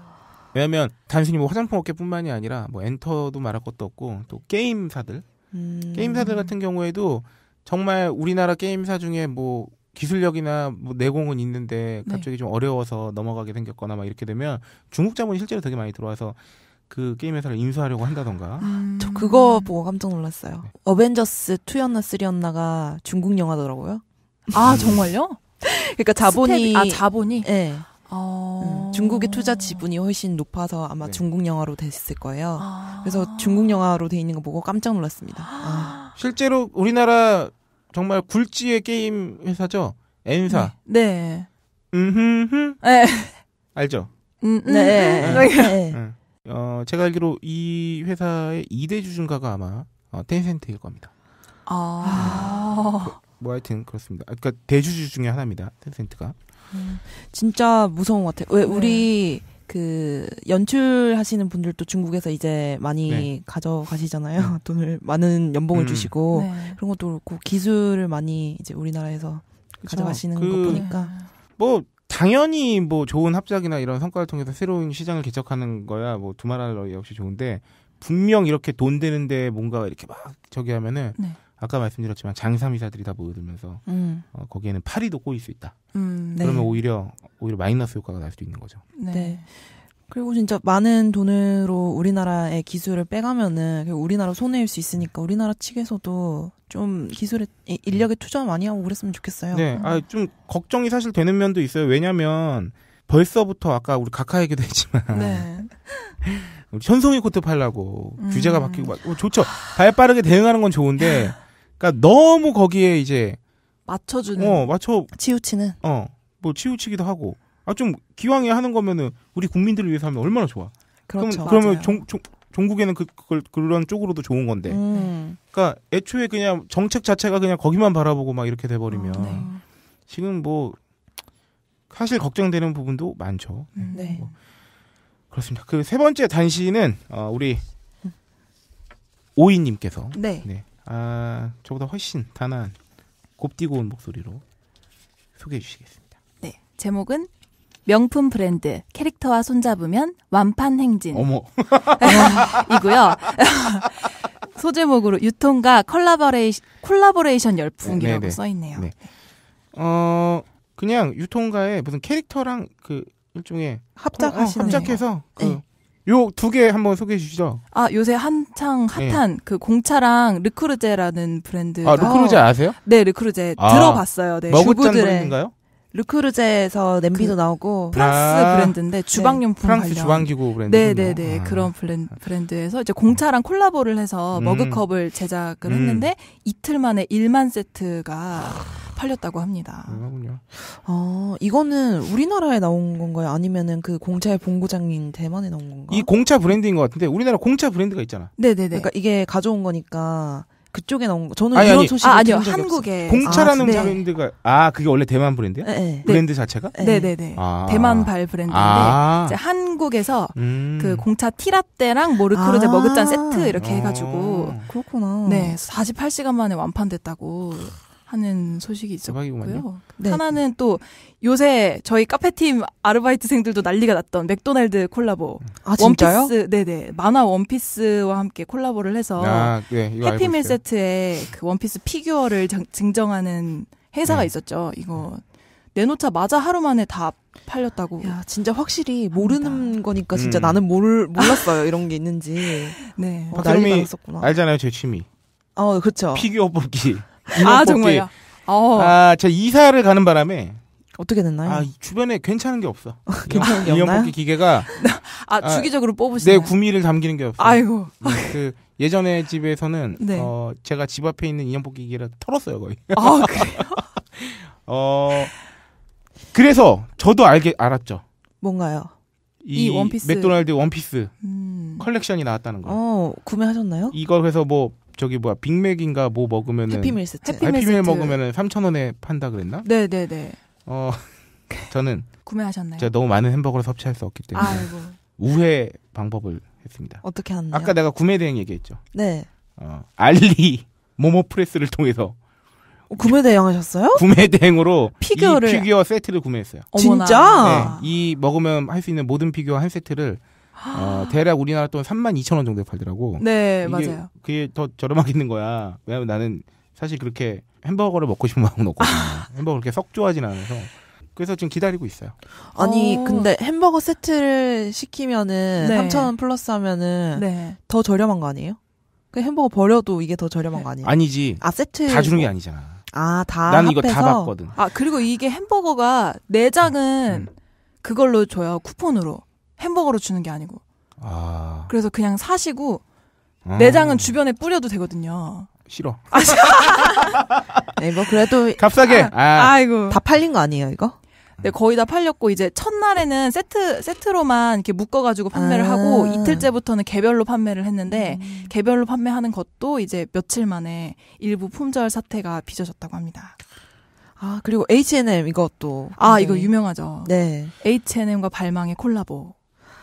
와. 왜냐면 단순히 뭐 화장품 업계뿐만이 아니라 뭐 엔터도 말할 것도 없고 또 게임사들 음. 게임사들 같은 경우에도 정말 우리나라 게임사 중에 뭐 기술력이나 뭐 내공은 있는데 네. 갑자기 좀 어려워서 넘어가게 생겼거나 막 이렇게 되면 중국 자본이 실제로 되게 많이 들어와서 그 게임 회사를 인수하려고 한다던가 음. 저 그거 보고 깜짝 놀랐어요. 어벤져스 2였나 3였나가 중국 영화더라고요. 아 정말요? 그러니까 자본이 스텝이- 아 자본이. 예. 어. 음, 중국의 투자 지분이 훨씬 높아서 아마 네. 중국 영화로 됐을 거예요. 아. 그래서 중국 영화로 돼 있는 거 보고 깜짝 놀랐습니다. 아. 실제로 우리나라 정말 굴지의 게임 회사죠 N사 네. 음흠흠 네. 알죠? 음, 음, 네. 음. 네. 응. 어, 제가 알기로 이 회사의 2대 주주가가 아마 어, 텐센트일 겁니다. 아. 뭐 하여튼 그렇습니다. 아, 그러니까 대주주 중에 하나입니다. 텐센트가. 진짜 무서운 것 같아요. 왜 네. 우리 그 연출하시는 분들도 중국에서 이제 많이 네. 가져가시잖아요. 돈을 많은 연봉을 음. 주시고 네. 그런 것도 그렇고 기술을 많이 이제 우리나라에서 가져가시는 그- 거 보니까 뭐 당연히 뭐 좋은 합작이나 이런 성과를 통해서 새로운 시장을 개척하는 거야 뭐 두말할 나위 없이 좋은데 분명 이렇게 돈 되는데 뭔가 이렇게 막 저기 하면은 네. 아까 말씀드렸지만 장사미사들이 다 모여들면서 음. 어, 거기에는 파리도 꼬일 수 있다. 음. 네. 그러면 오히려 오히려 마이너스 효과가 날 수도 있는 거죠. 네. 네. 그리고 진짜 많은 돈으로 우리나라의 기술을 빼가면은 우리나라 손해일 수 있으니까 우리나라 측에서도 좀 기술에 이- 인력에 투자 많이 하고 그랬으면 좋겠어요. 네, 아, 좀 걱정이 사실 되는 면도 있어요. 왜냐면 벌써부터 아까 우리 각하 얘기도 했지만 네. 우리 현송이 코트 팔라고 음. 규제가 바뀌고 막 어, 좋죠. 발 빠르게 대응하는 건 좋은데, 그러니까 너무 거기에 이제 맞춰주는. 어 맞춰 치우치는 어뭐 치우치기도 하고 아 좀 기왕에 하는 거면은 우리 국민들을 위해서 하면 얼마나 좋아. 그렇죠. 그럼 그러면. 종, 종, 종국에는 그, 그걸 그런 쪽으로도 좋은 건데. 음. 그러니까 애초에 그냥 정책 자체가 그냥 거기만 바라보고 막 이렇게 돼버리면 어, 네. 지금 뭐 사실 걱정되는 부분도 많죠. 음. 네. 그렇습니다. 그 세 번째 단신은 어, 우리 오이님께서 네. 네, 아 저보다 훨씬 단한 곱디고운 목소리로 소개해 주시겠습니다. 네. 제목은 명품 브랜드 캐릭터와 손잡으면 완판 행진. 어머, 이고요. 소제목으로 유통가 collaboration, collaboration 열풍이라고 네네. 써 있네요. 네. 어 그냥 유통가에 무슨 캐릭터랑 그 일종의 합작하시는 어, 합작해서 그 네. 요 두 개 한번 소개해 주시죠. 아 요새 한창 핫한 그 공차랑 르크루제라는 브랜드. 네. 아, 르크루제 아세요? 네 르크루제 아. 들어봤어요. 네. 머그잔 주부들의 브랜드인가요? 르크루제에서 냄비도 그 나오고 프랑스 아. 브랜드인데 주방용품 프랑스 관련. 주방기구 브랜드. 네네네 아. 그런 브랜, 브랜드 에서 이제 공차랑 collabo를 해서 음. 머그컵을 제작을 음. 했는데 이틀 만에 1만 세트가 팔렸다고 합니다. 그렇군요. 어, 이거는 우리나라에 나온 건가요? 아니면은 그 공차의 본고장인 대만에 나온 건가? 이 공차 브랜드인 것 같은데 우리나라 공차 브랜드가 있잖아. 네네네. 그러니까 이게 가져온 거니까 그쪽에 나온 거. 저는 아니, 이런 아니. 소식을 아 아니요 한국에 공차라는 아, 네. 브랜드가 아 그게 원래 대만 브랜드야? 없어요. 네, 브랜드 자체가? 네. 네네네 아. 대만발 브랜드인데 아. 이제 한국에서 음. 그 공차 티라떼랑 모르크루제 아. 머그잔 세트 이렇게 어. 해가지고 그렇구나. 네 48시간 만에 완판됐다고 하는 소식이. 있었고요. 네. 하나는 또 요새 저희 카페팀 아르바이트생들도 난리가 났던 맥도날드 콜라보 아 진짜요? 원피스 네네 만화 원피스와 함께 collabo를 해서 아, 네, 해피밀. 세트에 그 원피스 figure를 정- 증정하는 행사가 네. 있었죠. 이거 내놓자마자 하루 만에 다 팔렸다고. 야 진짜 확실히 모르는 거니까 진짜 음. 나는 모를 몰랐어요 이런 게 있는지. 네. 어, 박사님이 난리가 났었구나. 알잖아요, 제 취미. 어 그렇죠. 피규어 뽑기. 아. 정말요. 어. 아, 제가 이사를 가는 바람에 어떻게 됐나요? 아, 이 주변에 괜찮은 게 없어. 괜찮은 게 없나요? 뽑기 기계가 아, 아, 주기적으로 내 뽑으시나요? 구미를 담기는 게 없어. 아이고. 그 예전에 집에서는 네. 어 제가 집 앞에 있는 인형 뽑기 기계를 털었어요 거의. 아 그래요? 어 그래서 저도 알게 알았죠. 뭔가요? 이, 이 원피스. 맥도날드 원피스 음. 컬렉션이 나왔다는 거. 어 구매하셨나요? 이걸 해서 뭐 저기 뭐야 빅맥인가 뭐 먹으면은 해피밀 세트. 해피- 해피밀 해피밀 세트. 먹으면은 3,000원에 판다 그랬나? 네 네 네. 어 저는 구매하셨나요? 제가 너무 많은 햄버거를 섭취할 수 없기 때문에 아이고. 우회 방법을 했습니다. 어떻게 하나요? 아까 내가 구매 대행 얘기했죠. 네. 어, 알리 모모 프레스를 통해서 어, 구매 대행하셨어요? 구매 대행으로 figure를- 이 figure 세트를 구매했어요. 어머나. 진짜? 네, 이 먹으면 할 수 있는 모든 figure 한 세트를 어, 대략 우리나라 돈 3만 2천 원 정도에 팔더라고. 네 이게- 맞아요. 그게 더 저렴하겠는 거야. 왜냐면 나는 사실 그렇게 햄버거를 먹고 싶은 마음은 없거든요. 햄버거 그렇게 썩 좋아하진 않아서. 그래서 지금 기다리고 있어요. 아니 어. 근데 햄버거 세트를 시키면은 네. 3,000원 플러스 하면은 네. 더 저렴한 거 아니에요? 그 햄버거 버려도 이게 더 저렴한 거 아니에요? 아니지. 아 세트 다 주는 게 아니잖아. 아, 다 나는 이거 합해서? 다 봤거든. 아 그리고 이게 햄버거가 내장은 음. 그걸로 줘요 쿠폰으로 햄버거로 주는 게 아니고 아. 그래서 그냥 사시고 아. 내장은 주변에 뿌려도 되거든요. 싫어. 네, 뭐 그래도 값싸게. 아. 아이고. 다 팔린 거 아니에요, 이거? 네, 거의 다 팔렸고 이제 첫날에는 세트 세트로만 이렇게 묶어 가지고 판매를 아. 하고 이틀째부터는 개별로 판매를 했는데 음. 개별로 판매하는 것도 이제 며칠 만에 일부 품절 사태가 빚어졌다고 합니다. 아, 그리고 H&M 이것도. 아 이거 유명하죠. 네. H&M과 발망의 콜라보.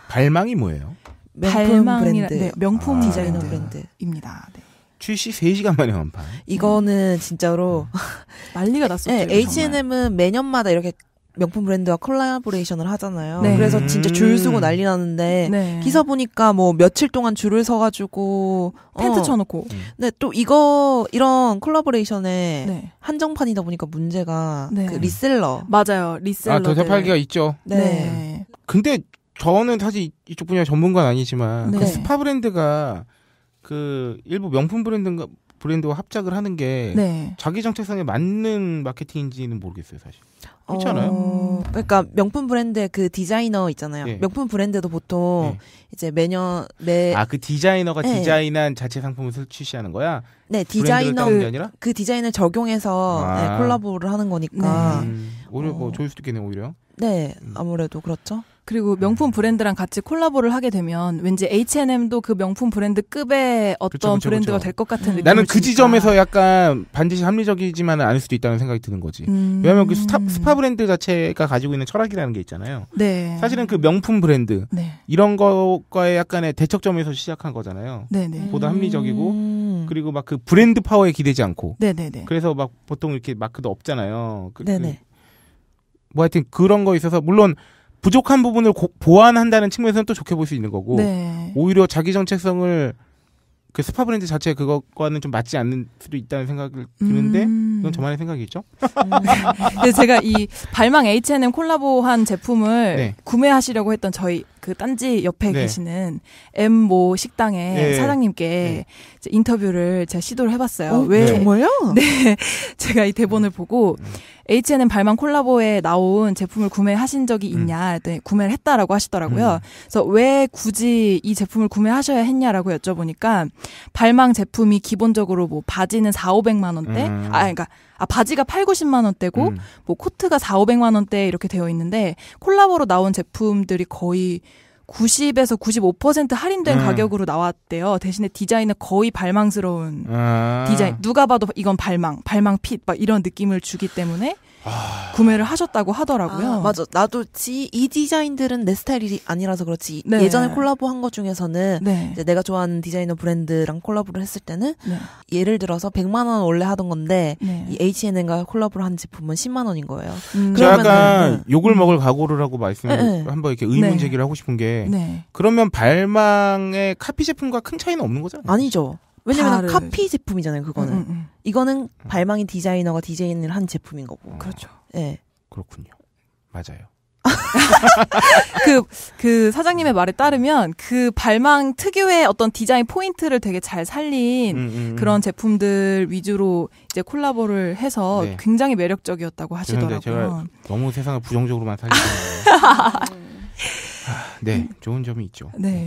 발망이 뭐예요? 명품 발망이라- 브랜드. 네, 명품 아. 디자이너 디자이너. 브랜드. 입니다. 네. 출시 3시간 만에 완판. 이거는 진짜로 난리가 났었죠. 네. H&M은 매년마다 이렇게 명품 브랜드와 콜라보레이션을 하잖아요. 네. 그래서 진짜 줄 서고 음. 난리 나는데 네. 기사 보니까 뭐 며칠 동안 줄을 서가지고 텐트 어, 쳐놓고. 근데 또 이거 이런 콜라보레이션에 네. 한정판이다 보니까 문제가 네. 그 reseller. 맞아요. reseller. 아, 더 되팔기가 있죠. 네. 네. 근데 저는 사실 이쪽 분야 전문가는 아니지만 네. 그 스파 브랜드가 그 일부 명품 브랜드가 브랜드와 합작을 하는 게 네. 자기 정체성에 맞는 마케팅인지는 모르겠어요, 사실. 그렇지 않아요? 어, 그러니까 명품 브랜드의 그 디자이너 있잖아요. 네. 명품 브랜드도 보통 네. 이제 매년 매 아, 그 디자이너가 네. 디자인한 자체 상품을 출시하는 거야? 네, 디자이너 그? 그 디자인을 적용해서 아. 네, 콜라보를 하는 거니까 음, 오히려 뭐 어. 좋을 수도 있겠네, 오히려. 네, 음. 아무래도 그렇죠. 그리고 명품 브랜드랑 같이 콜라보를 하게 되면 왠지 H&M도 그 명품 브랜드급의 어떤 그쵸, 그쵸, 브랜드가. 될 것 같은 음. 느낌이 나는 그. 지점에서 약간 반드시 합리적이지만은 않을 수도 있다는 생각이 드는 거지. 음. 왜냐면 그 스타, 스파 브랜드 자체가 가지고 있는 철학이라는 게 있잖아요. 네. 사실은 그 명품 브랜드, 네. 이런 거와의 약간의 대척점에서 시작한 거잖아요. 네, 네. 보다 합리적이고, 음. 그리고 막 그 브랜드 파워에 기대지 않고. 네, 네, 네. 그래서 막 보통 이렇게 마크도 없잖아요. 그, 네네. 그뭐 하여튼 그런 거 있어서 물론 부족한 부분을 고- 보완한다는 측면에서는 또 좋게 볼 수 있는 거고 네. 오히려 자기 정체성을 그 스파 브랜드 자체 그것과는 좀 맞지 않는 수도 있다는 생각을 드는데 음. 이건 저만의 생각이죠. 근데 제가 이 발망 H&M 콜라보한 제품을 네. 구매하시려고 했던 저희 그그 딴지 옆에 네. 계시는 엠모 식당의 네. 사장님께 네. 이제 인터뷰를 제가 시도를 해봤어요. 어, 왜 정말요? 네, 제가 이 대본을 보고 음. H&M 발망 콜라보에 나온 제품을 구매하신 적이 음. 있냐 했더니 구매를 했다라고 하시더라고요. 음. 그래서 왜 굳이 이 제품을 구매하셔야 했냐라고 여쭤보니까 발망 제품이 기본적으로 뭐 바지는 4, 500만 원대, 음. 아 그러니까 아 바지가 8, 90만 원대고 음. 뭐 코트가 4, 500만 원대 이렇게 되어 있는데 콜라보로 나온 제품들이 거의 90에서 95% 할인된 음. 가격으로 나왔대요. 대신에 디자인은 거의 발망스러운 아. 디자인 누가 봐도 이건 발망, 발망 핏 막 이런 느낌을 주기 때문에 아. 구매를 하셨다고 하더라고요. 아, 맞아. 나도 지, 이 디자인들은 내 스타일이 아니라서 그렇지. 네. 예전에 콜라보 한 것 중에서는 네. 이제 내가 좋아하는 디자이너 브랜드랑 콜라보를 했을 때는 네. 예를 들어서 100만 원 원래 하던 건데 네. 이 H&M과 콜라보를 한 제품은 10만 원인 거예요. 음, 제가 그러면은- 약간 욕을 먹을 각오를 하고 말씀을 네, 네. 한번 이렇게 의문 네. 제기를 하고 싶은 게 네. 그러면 발망의 카피 제품과 큰 차이는 없는 거잖아요. 아니죠. 왜냐면 다른- 카피 제품이잖아요, 그거는. 음, 음, 이거는 발망이 디자이너가 디자인을 한 제품인 거고. 어, 그렇죠. 예. 그렇군요. 맞아요. 그, 그 사장님의 말에 따르면 그 발망 특유의 어떤 디자인 포인트를 되게 잘 살린 음, 음. 그런 제품들 위주로 이제 콜라보를 해서 네. 굉장히 매력적이었다고 하시더라고요. 너무 세상을 부정적으로만 살리잖아요. 네, 좋은 점이 있죠. 네.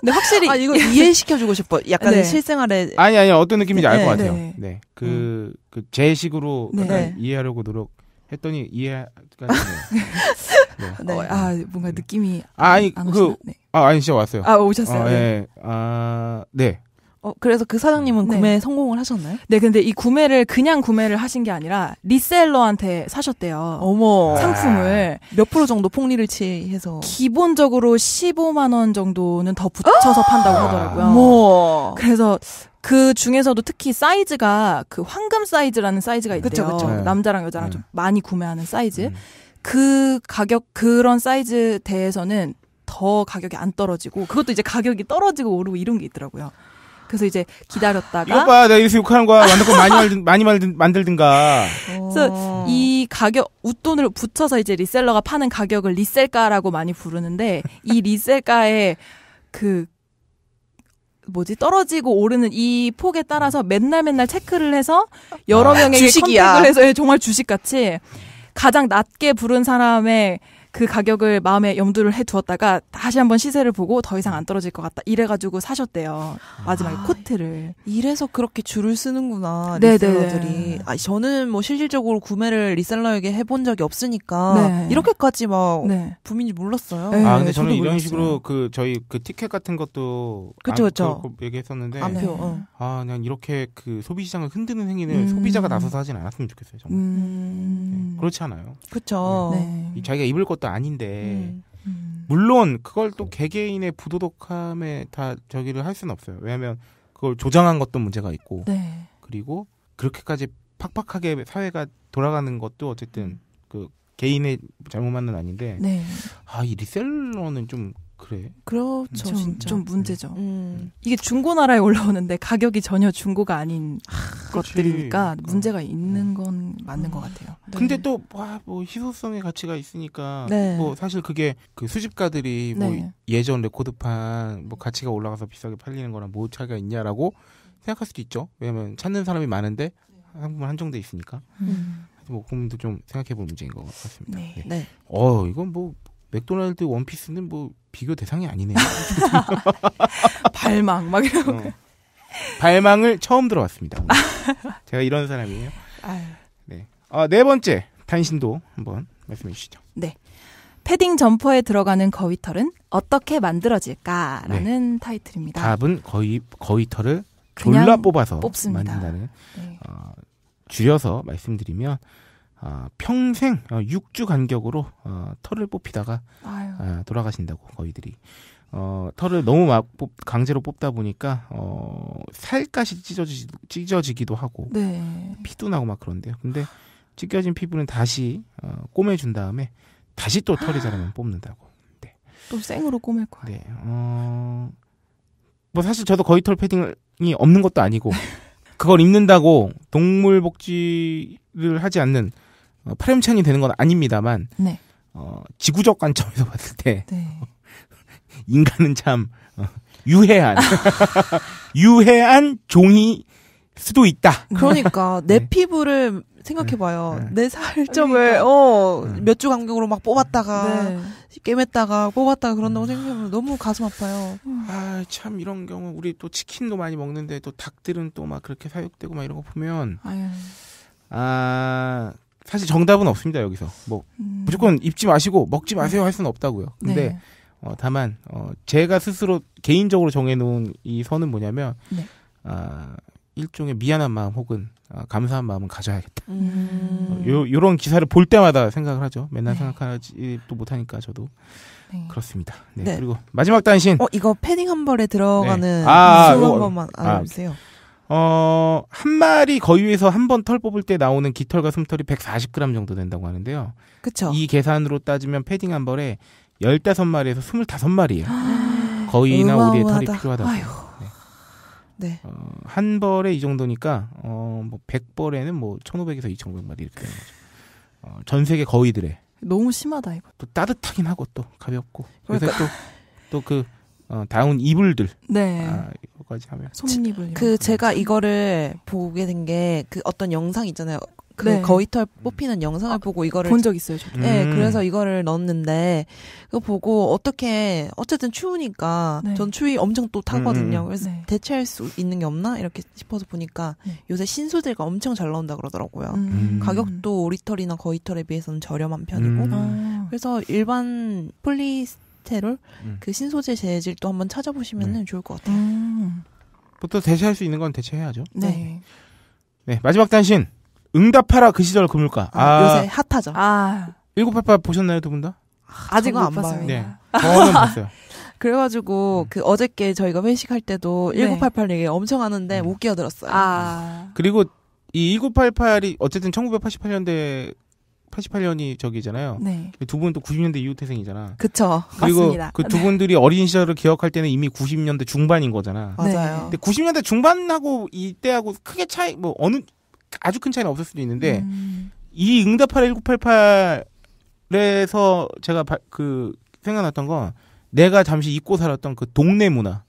근데 확실히 아, 이거 이해시켜주고 싶어. 약간 네. 실생활에. 아니 아니 어떤 느낌인지 알것 네, 같아요. 네. 네, 그, 그 제 식으로 네. 약간 네. 이해하려고 노력했더니 이해가. 네. 네. 어, 아 뭔가 느낌이 아, 아니, 안 그- 오시나? 네. 아 아니 진짜 왔어요. 아 오셨어요. 어, 네. 예. 아, 네. 어, 그래서 그 사장님은 네. 구매 성공을 하셨나요? 네, 근데 이 구매를 그냥 구매를 하신 게 아니라 리셀러한테 사셨대요. 어머. 상품을 몇 프로 정도 폭리를 취해서. 기본적으로 15만 원 정도는 더 붙여서 판다고 하더라고요. 어머. 그래서 그 중에서도 특히 사이즈가 그 황금 사이즈라는 사이즈가 있대요. 그쵸, 그쵸. 네. 남자랑 여자랑 네. 좀 많이 구매하는 사이즈. 음. 그 가격 그런 사이즈 대에서는 더 가격이 안 떨어지고 그것도 이제 가격이 떨어지고 오르고 이런 게 있더라고요. 그래서 이제 기다렸다가 이것 봐, 내가 이래서 욕하는 거야. 만들 거 많이 만들, 많이 만들, 만들든가. 그래서 이 가격 웃돈을 붙여서 이제 reseller가 파는 가격을 resell가라고 많이 부르는데 이 resell가의 그 뭐지 떨어지고 오르는 이 폭에 따라서 맨날 맨날 체크를 해서 여러 아, 명에게 주식이야. 컨택을 해서 예, 정말 주식같이 가장 낮게 부른 사람의 그 가격을 마음에 염두를 해 두었다가 다시 한번 시세를 보고 더 이상 안 떨어질 것 같다 이래가지고 사셨대요 마지막에 아. 코트를 이래서 그렇게 줄을 쓰는구나 네, 리셀러들이. 네. 아, 저는 뭐 실질적으로 구매를 리셀러에게 해본 적이 없으니까 네. 이렇게까지 막 네. 붐인지 몰랐어요. 네. 아, 근데 저는 이런 몰랐어요. 식으로 그 저희 그 티켓 같은 것도 그쵸, 안- 그쵸. 얘기했었는데 안표. 네. 어. 아, 그냥 이렇게 그 소비 시장을 흔드는 행위는 음. 소비자가 나서서 하진 않았으면 좋겠어요. 정말. 음. 그렇지 않아요. 그쵸. 네. 이 자기가 입을 것도 아닌데 음. 음. 물론 그걸 또 개개인의 부도덕함에 다 저기를 할 수는 없어요. 왜냐하면 그걸 조장한 것도 문제가 있고 네. 그리고 그렇게까지 팍팍하게 사회가 돌아가는 것도 어쨌든 그 개인의 잘못만은 아닌데 네. 아이 리셀러는 좀 그래. 그렇죠, 좀, 진짜. 좀 문제죠. 음. 이게 중고나라에 올라오는데 가격이 전혀 중고가 아닌 그렇지. 것들이니까 어. 문제가 있는 건 맞는 것 같아요. 네. 근데 또 뭐 희소성의 가치가 있으니까 네. 뭐 사실 그게 그 수집가들이 뭐 네. 예전 레코드판 뭐 가치가 올라가서 비싸게 팔리는 거랑 뭐 차이가 있냐라고 생각할 수도 있죠. 왜냐면 찾는 사람이 많은데 상품은 한정돼 있으니까. 음. 뭐 국민도 좀 생각해 볼 문제인 것 같습니다. 네. 어, 이건 뭐 맥도날드 원피스는 뭐 비교 대상이 아니네요. 발망 막 이러고. 어. 발망을 처음 들어봤습니다. 제가 이런 사람이에요. 아유. 네. 아, 네 번째 단신도 한번 말씀해 주시죠. 패딩 점퍼에 들어가는 거위털은 어떻게 만들어질까라는 타이틀입니다. 답은 거의 거의 털을 그냥 졸라 뽑아서 뽑습니다. 만든다는 네. 어, 줄여서 말씀드리면 어, 평생 어, 6주 간격으로 어, 털을 뽑히다가. 아, 돌아가신다고 거위들이 어, 털을 너무 막 뽑, 강제로 뽑다 보니까 어, 살갗이 찢어지, 찢어지기도 하고 네. 피도 나고 막 그런데요. 근데 찢겨진 피부는 다시 어, 꼬매준 다음에 다시 또 털이 자라면 뽑는다고. 또 생으로 꼬맬 거야. 네. 어, 뭐 사실 저도 거위털 패딩이 없는 것도 아니고 그걸 입는다고 동물 복지를 하지 않는 어, 파렴치한이 되는 건 아닙니다만 네. 어, 지구적 관점에서 봤을 때 네. 인간은 참 어, 유해한 유해한 종이 수도 있다. 그러니까 내 네. 피부를 생각해봐요. 네. 내 살점을 그러니까. 어 음. 몇주 간격으로 막 뽑았다가 네. 꿰맸다가 뽑았다가 그런다고 생각하면 너무 가슴 아파요. 아, 참 이런 경우 우리 또 치킨도 많이 먹는데 또 닭들은 또 막 그렇게 사육되고 막 이런 거 보면 아유. 아 사실 정답은 없습니다 여기서 뭐 음. 무조건 입지 마시고 먹지 마세요 할 수는 없다고요. 근데 네. 어, 다만 어, 제가 스스로 개인적으로 정해놓은 이 선은 뭐냐면 네. 아, 일종의 미안한 마음 혹은 아, 감사한 마음은 가져야겠다. 음. 요 요런 기사를 볼 때마다 생각을 하죠. 맨날 네. 생각하지 또 못하니까 저도 네. 그렇습니다. 네. 네. 그리고 마지막 단신 어 이거 패딩 한 벌에 들어가는 네. 아, 수 이거- 한 번만 아, 알려주세요. 어, 한 마리 거위에서 한 번 털 뽑을 때 나오는 깃털과 숨털이 140g 정도 된다고 하는데요. 그쵸? 이 계산으로 따지면 패딩 한 벌에 15마리에서 25마리예요. 거위나 오리의 털이. 필요하다고. 아유. 네. 어, 한 벌에 이 정도니까 어, 뭐 100벌에는 뭐 1,500에서 2,500마리 이렇게 되는 거죠. 어, 전 세계 거위들의 너무 심하다 이거. 또 따뜻하긴 하고 또 가볍고 그래서 그러니까 또또그 어, 다운 이불들 네. 아, 이거까지 하면. 이런 그 거. 제가 이거를 보게 된 게 그 어떤 영상 있잖아요. 그 네. 거위털 뽑히는 영상을 보고 이거를 본 적 있어요, 저도. 네, 음. 그래서 이거를 넣었는데 그거 보고 어떻게 어쨌든 추우니까 네. 전 추위 엄청 또 타거든요. 음, 음. 그래서 네. 대체할 수 있는 게 없나 이렇게 싶어서 보니까 네. 요새 신소재가 엄청 잘 나온다 그러더라고요. 음. 가격도 오리털이나 거위털에 비해서는 저렴한 편이고 음. 아. 그래서 일반 폴리스 테롤 음. 그 신소재 재질도 한번 찾아보시면 좋을 것 같아요. 음. 보통 대체할 수 있는 건 대체해야죠. 네. 네 마지막 단신 응답하라 그 시절 그물가. 아, 아, 요새 핫하죠. 아, 1988 보셨나요 두 분 다? 아직 저는 못 안. 봤습니다. 네. 저는 봤어요. 그래가지고 음. 그 어저께 저희가 회식할 때도 네. 1988 얘기 엄청 하는데 음. 못 끼어들었어요. 아. 그리고 이 1988이 어쨌든 1988년대 88년이 저기잖아요. 네. 두 분은 또 90년대 이후 태생이잖아. 그쵸. 그리고 맞습니다. 그두 네. 분들이 어린 시절을 기억할 때는 이미 90년대 중반인 거잖아. 맞아요. 근데 90년대 중반하고 이때하고 크게 차이 뭐 어느 아주 큰 차이는 없을 수도 있는데 음. 이 응답하라 1988에서 제가 바- 그 생각났던 건 내가 잠시 잊고 살았던 그 동네 문화,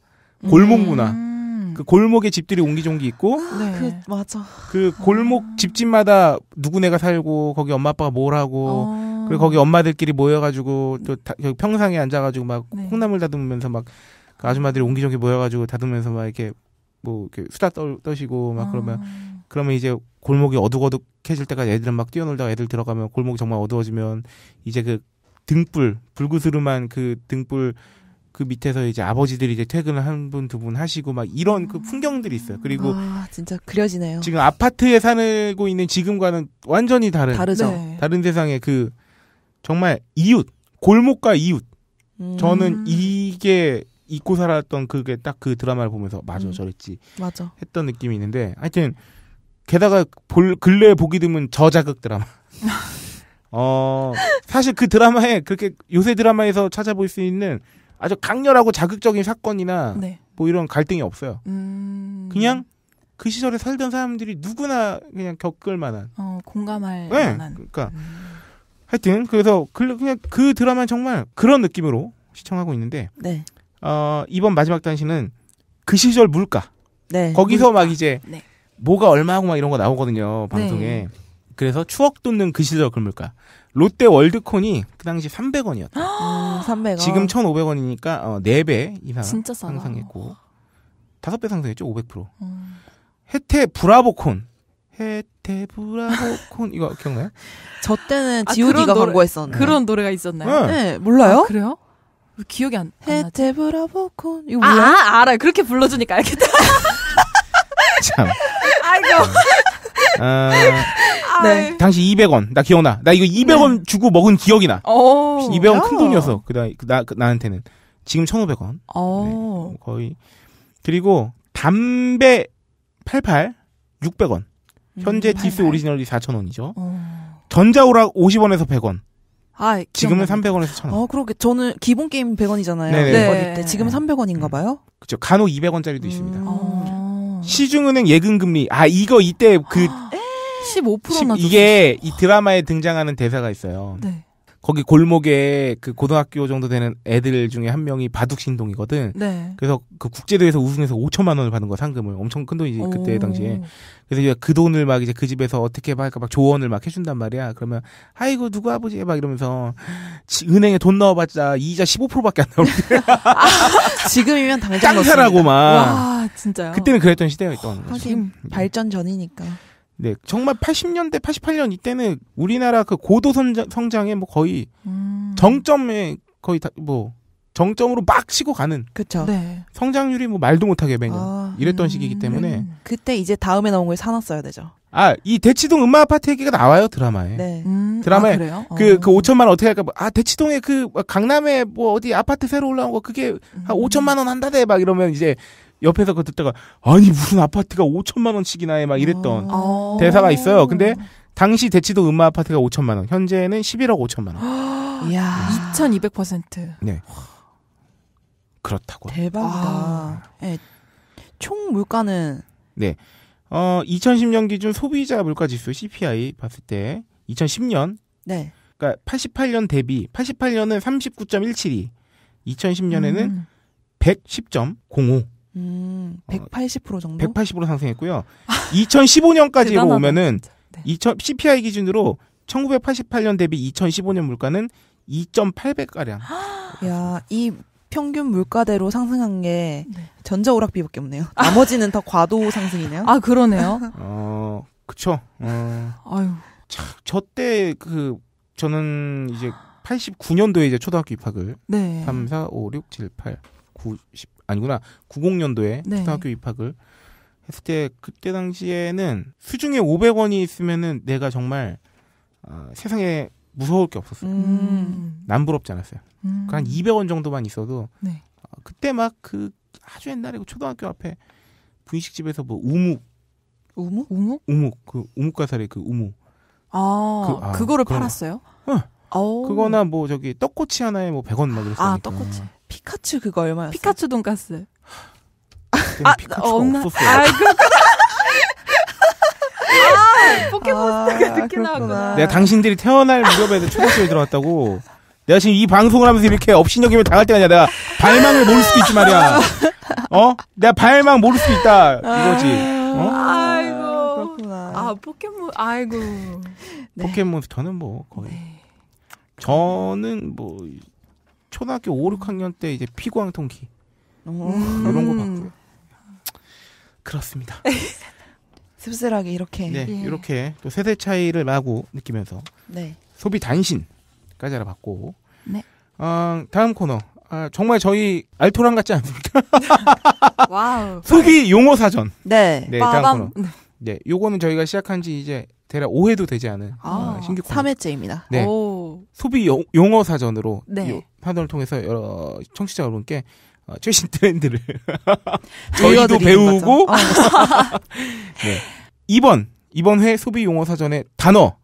골목 문화. 음. 그 골목에 집들이 옹기종기 있고 네. 그 맞아. 그 골목 집집마다 누구네가 살고 거기 엄마 아빠가 뭘 하고 어. 그리고 거기 엄마들끼리 모여가지고 또 다- 저기 평상에 앉아가지고 막 네. 콩나물 다듬으면서 막 그 아줌마들이 옹기종기 모여가지고 다듬으면서 막 이렇게 뭐 이렇게 수다 떠, 떠시고 막 그러면 아. 그러면 이제 골목이 어둑어둑해질 때까지 애들은 막 뛰어놀다가 애들 들어가면 골목이 정말 어두워지면 이제 그 등불 불구스름한 그 등불 그 밑에서 이제 아버지들이 이제 퇴근을 한 분두분 하시고 막 이런 그 풍경들이 있어요. 그리고 아 진짜 그려지네요. 지금 아파트에 살고 있는 지금과는 완전히 다른 다르죠. 네. 다른 세상의 그 정말 이웃 골목과 이웃 음, 저는 이게 잊고 살았던 그게 딱 그 드라마를 보면서 맞아 음. 저랬지 맞아. 했던 느낌이 있는데 하여튼 게다가 볼 근래에 보기 드문 저자극 드라마 어 사실 그 드라마에 그렇게 요새 드라마에서 찾아볼 수 있는 아주 강렬하고 자극적인 사건이나 네. 뭐 이런 갈등이 없어요 음. 그냥 그 시절에 살던 사람들이 누구나 그냥 겪을 만한 어, 공감할 네 만한. 그러니까 음. 하여튼 그래서 그- 그냥 그 드라마는 정말 그런 느낌으로 시청하고 있는데 네. 어, 이번 마지막 단신은 그 시절 물가 네. 거기서 막 이제 네. 뭐가 얼마하고 막 이런 거 나오거든요 방송에 네. 그래서 추억 돋는 그 시절 그 물가 롯데 월드콘이 그 당시 300원이었다 음, 300원. 지금 1,500원이니까 어, 4배 이상 진짜 싸다. 상승했고 5배 상승했죠 500% 음. 혜태 브라보콘 혜태 브라보콘 이거 기억나요? 저 때는 아, 그런 노래- 광고했었는데. 그런 노래가 있었나요? 네. 네, 몰라요? 아, 그래요? 왜 기억이 안, 안 나지? 헤테브라보콘 이거 아, 몰라요? 아, 알아요. 그렇게 불러주니까 알겠다. 참 아이고. 어, 네. 당시 200원 나 기억나 나 이거 200원 주고 먹은 기억이 나 어. 200원 야. 큰 돈이었어. 그다 그, 나 그, 나한테는 지금 1,500원. 어. 거의 그리고 담배 88 600원. 현재 음, 디스 88. 오리지널이 4,000원이죠. 어. 전자오락 50원에서 100원. 아, 지금은 기억나네. 300원에서 1,000원. 어, 그러게. 저는 기본 게임 100원이잖아요. 네네. 네. 어릴 때. 지금 300원인가 봐요? 그렇죠. 간혹 200원짜리도 있습니다. 음. 어. 시중은행 예금 금리. 아, 이거 이때 그 15%나 시- 이게 이 드라마에 등장하는 대사가 있어요. 네. 거기 골목에 그 고등학교 정도 되는 애들 중에 한 명이 바둑 신동이거든. 네. 그래서 그 국제대회에서 우승해서 5천만 원을 받은 거 상금을 엄청 큰 돈이지 그때 오. 당시에. 그래서 이제 그 돈을 막 이제 그 집에서 어떻게 할까 막 조언을 막 해준단 말이야. 그러면 아이고 누구 아버지 막 이러면서 지- 은행에 돈 넣어봤자 이자 15%밖에 안 나오는데 지금이면 당장 짱사라고 막. 와, 진짜요? 그때는 그랬던 시대였던 거죠. 하긴 발전 전이니까. 네, 정말 80년대, 88년 이때는 우리나라 그 고도 성장, 성장 에 뭐 거의 음. 정점에 거의 다 뭐 정점으로 막 치고 가는 그쵸. 네. 성장률이 뭐 말도 못하게 매년 아, 이랬던 음. 시기이기 때문에 그때 이제 다음에 나온 걸 사놨어야 되죠. 아 이 대치동 음마 아파트 얘기가 나와요 드라마에. 네. 음. 드라마에 아, 그래요? 그, 어. 그 5천만 원 어떻게 할까? 뭐, 아, 대치동에 그, 강남에 뭐 어디 아파트 새로 올라온 거 그게 한 음. 5천만 원 한다대 막 이러면 이제 옆에서 그거 듣다가 아니 무슨 아파트가 5천만 원씩이나 해 막 이랬던 어. 대사가 있어요. 근데 당시 대치동 음마 아파트가 5천만 원, 현재는 11억 5천만 원. 이야. 2200%. 그렇다고. 대박이다. 아. 예. 총 물가는 어, 2010년 기준 소비자 물가 지수 CPI 봤을 때 2010년 네. 그러니까 88년 대비 88년은 39.172, 2010년에는 음. 110.05, 음, 180% 정도? 180으로 상승했고요. 2015년까지로 대단하다, 오면은 진짜. 네. 2000 CPI 기준으로 1988년 대비 2015년 물가는 2.8배 가량. 야, 이 평균 물가대로 상승한 게 네. 전자 오락비밖에 없네요. 나머지는 더 과도 상승이네요. 아, 그러네요. 어, 그쵸. 어, 아유. 저때 그 저는 이제 89년도에 이제 초등학교 입학을 네. 3, 4, 5, 6, 7, 8, 9, 10 아니구나. 90년도에 네. 초등학교 입학을 했을 때 그때 당시에는 수중에 500원이 있으면은 내가 정말 어, 세상에 무서울 게 없었어요. 음. 남부럽지 않았어요. 음. 그한 200원 정도만 있어도 네. 어, 그때 막 그 아주 옛날에 그 초등학교 앞에 분식집에서 뭐 우묵 우무? 우묵? 우묵 그 우묵가사리 그 우묵 아, 그, 아, 그, 거를 그런 팔았어요? 어. 어. 그거나 뭐 저기 떡꼬치 하나에 뭐 100원 막 이랬어요. 아, 떡꼬치. 피카츄 그거 얼마였어요? 피카츄 돈가스. 아, 피카츄가 없나? 없었어요. 아, 그렇구나. 아, 포켓몬스터가 늦게 그렇구나. 나왔구나. 내가 당신들이 태어날 무렵에 초등학교에 들어갔다고. 내가 지금 이 방송을 하면서 이렇게 업신여김을 당할 때가 아니라 내가 발망을 모를 수도 있지 말이야. 어? 내가 발망 모를 수도 있다. 이거지. 어? 아이고. 그렇구나. 아, 포켓몬, 아이고. 네. 포켓몬스터는 뭐 거의. 네. 저는 뭐 초등학교 5, 6학년 때 이제 피구왕통키 어, 이런 거 음. 봤고요. 그렇습니다. 씁쓸하게 이렇게. 네, 예. 이렇게 또 세대 차이를 마구 느끼면서 네. 소비 단신까지 알아봤고. 네. 어, 다음 코너. 아, 정말 저희 알토란 같지 않습니까? 와우. 소비 용어 사전. 네. 네, 다음 코너. 빠밤. 네. 네, 요거는 저희가 시작한 지 이제 대략 5회도 되지 않은 아, 어, 신규 코너. 3회째입니다. 네. 오. 소비 용, 용어 사전으로 네. 이 사전을 통해서 여러 청취자 여러분께 어, 최신 트렌드를 저희도 배우고. 어, 네. 2번 이번 회 소비 용어 사전의 단어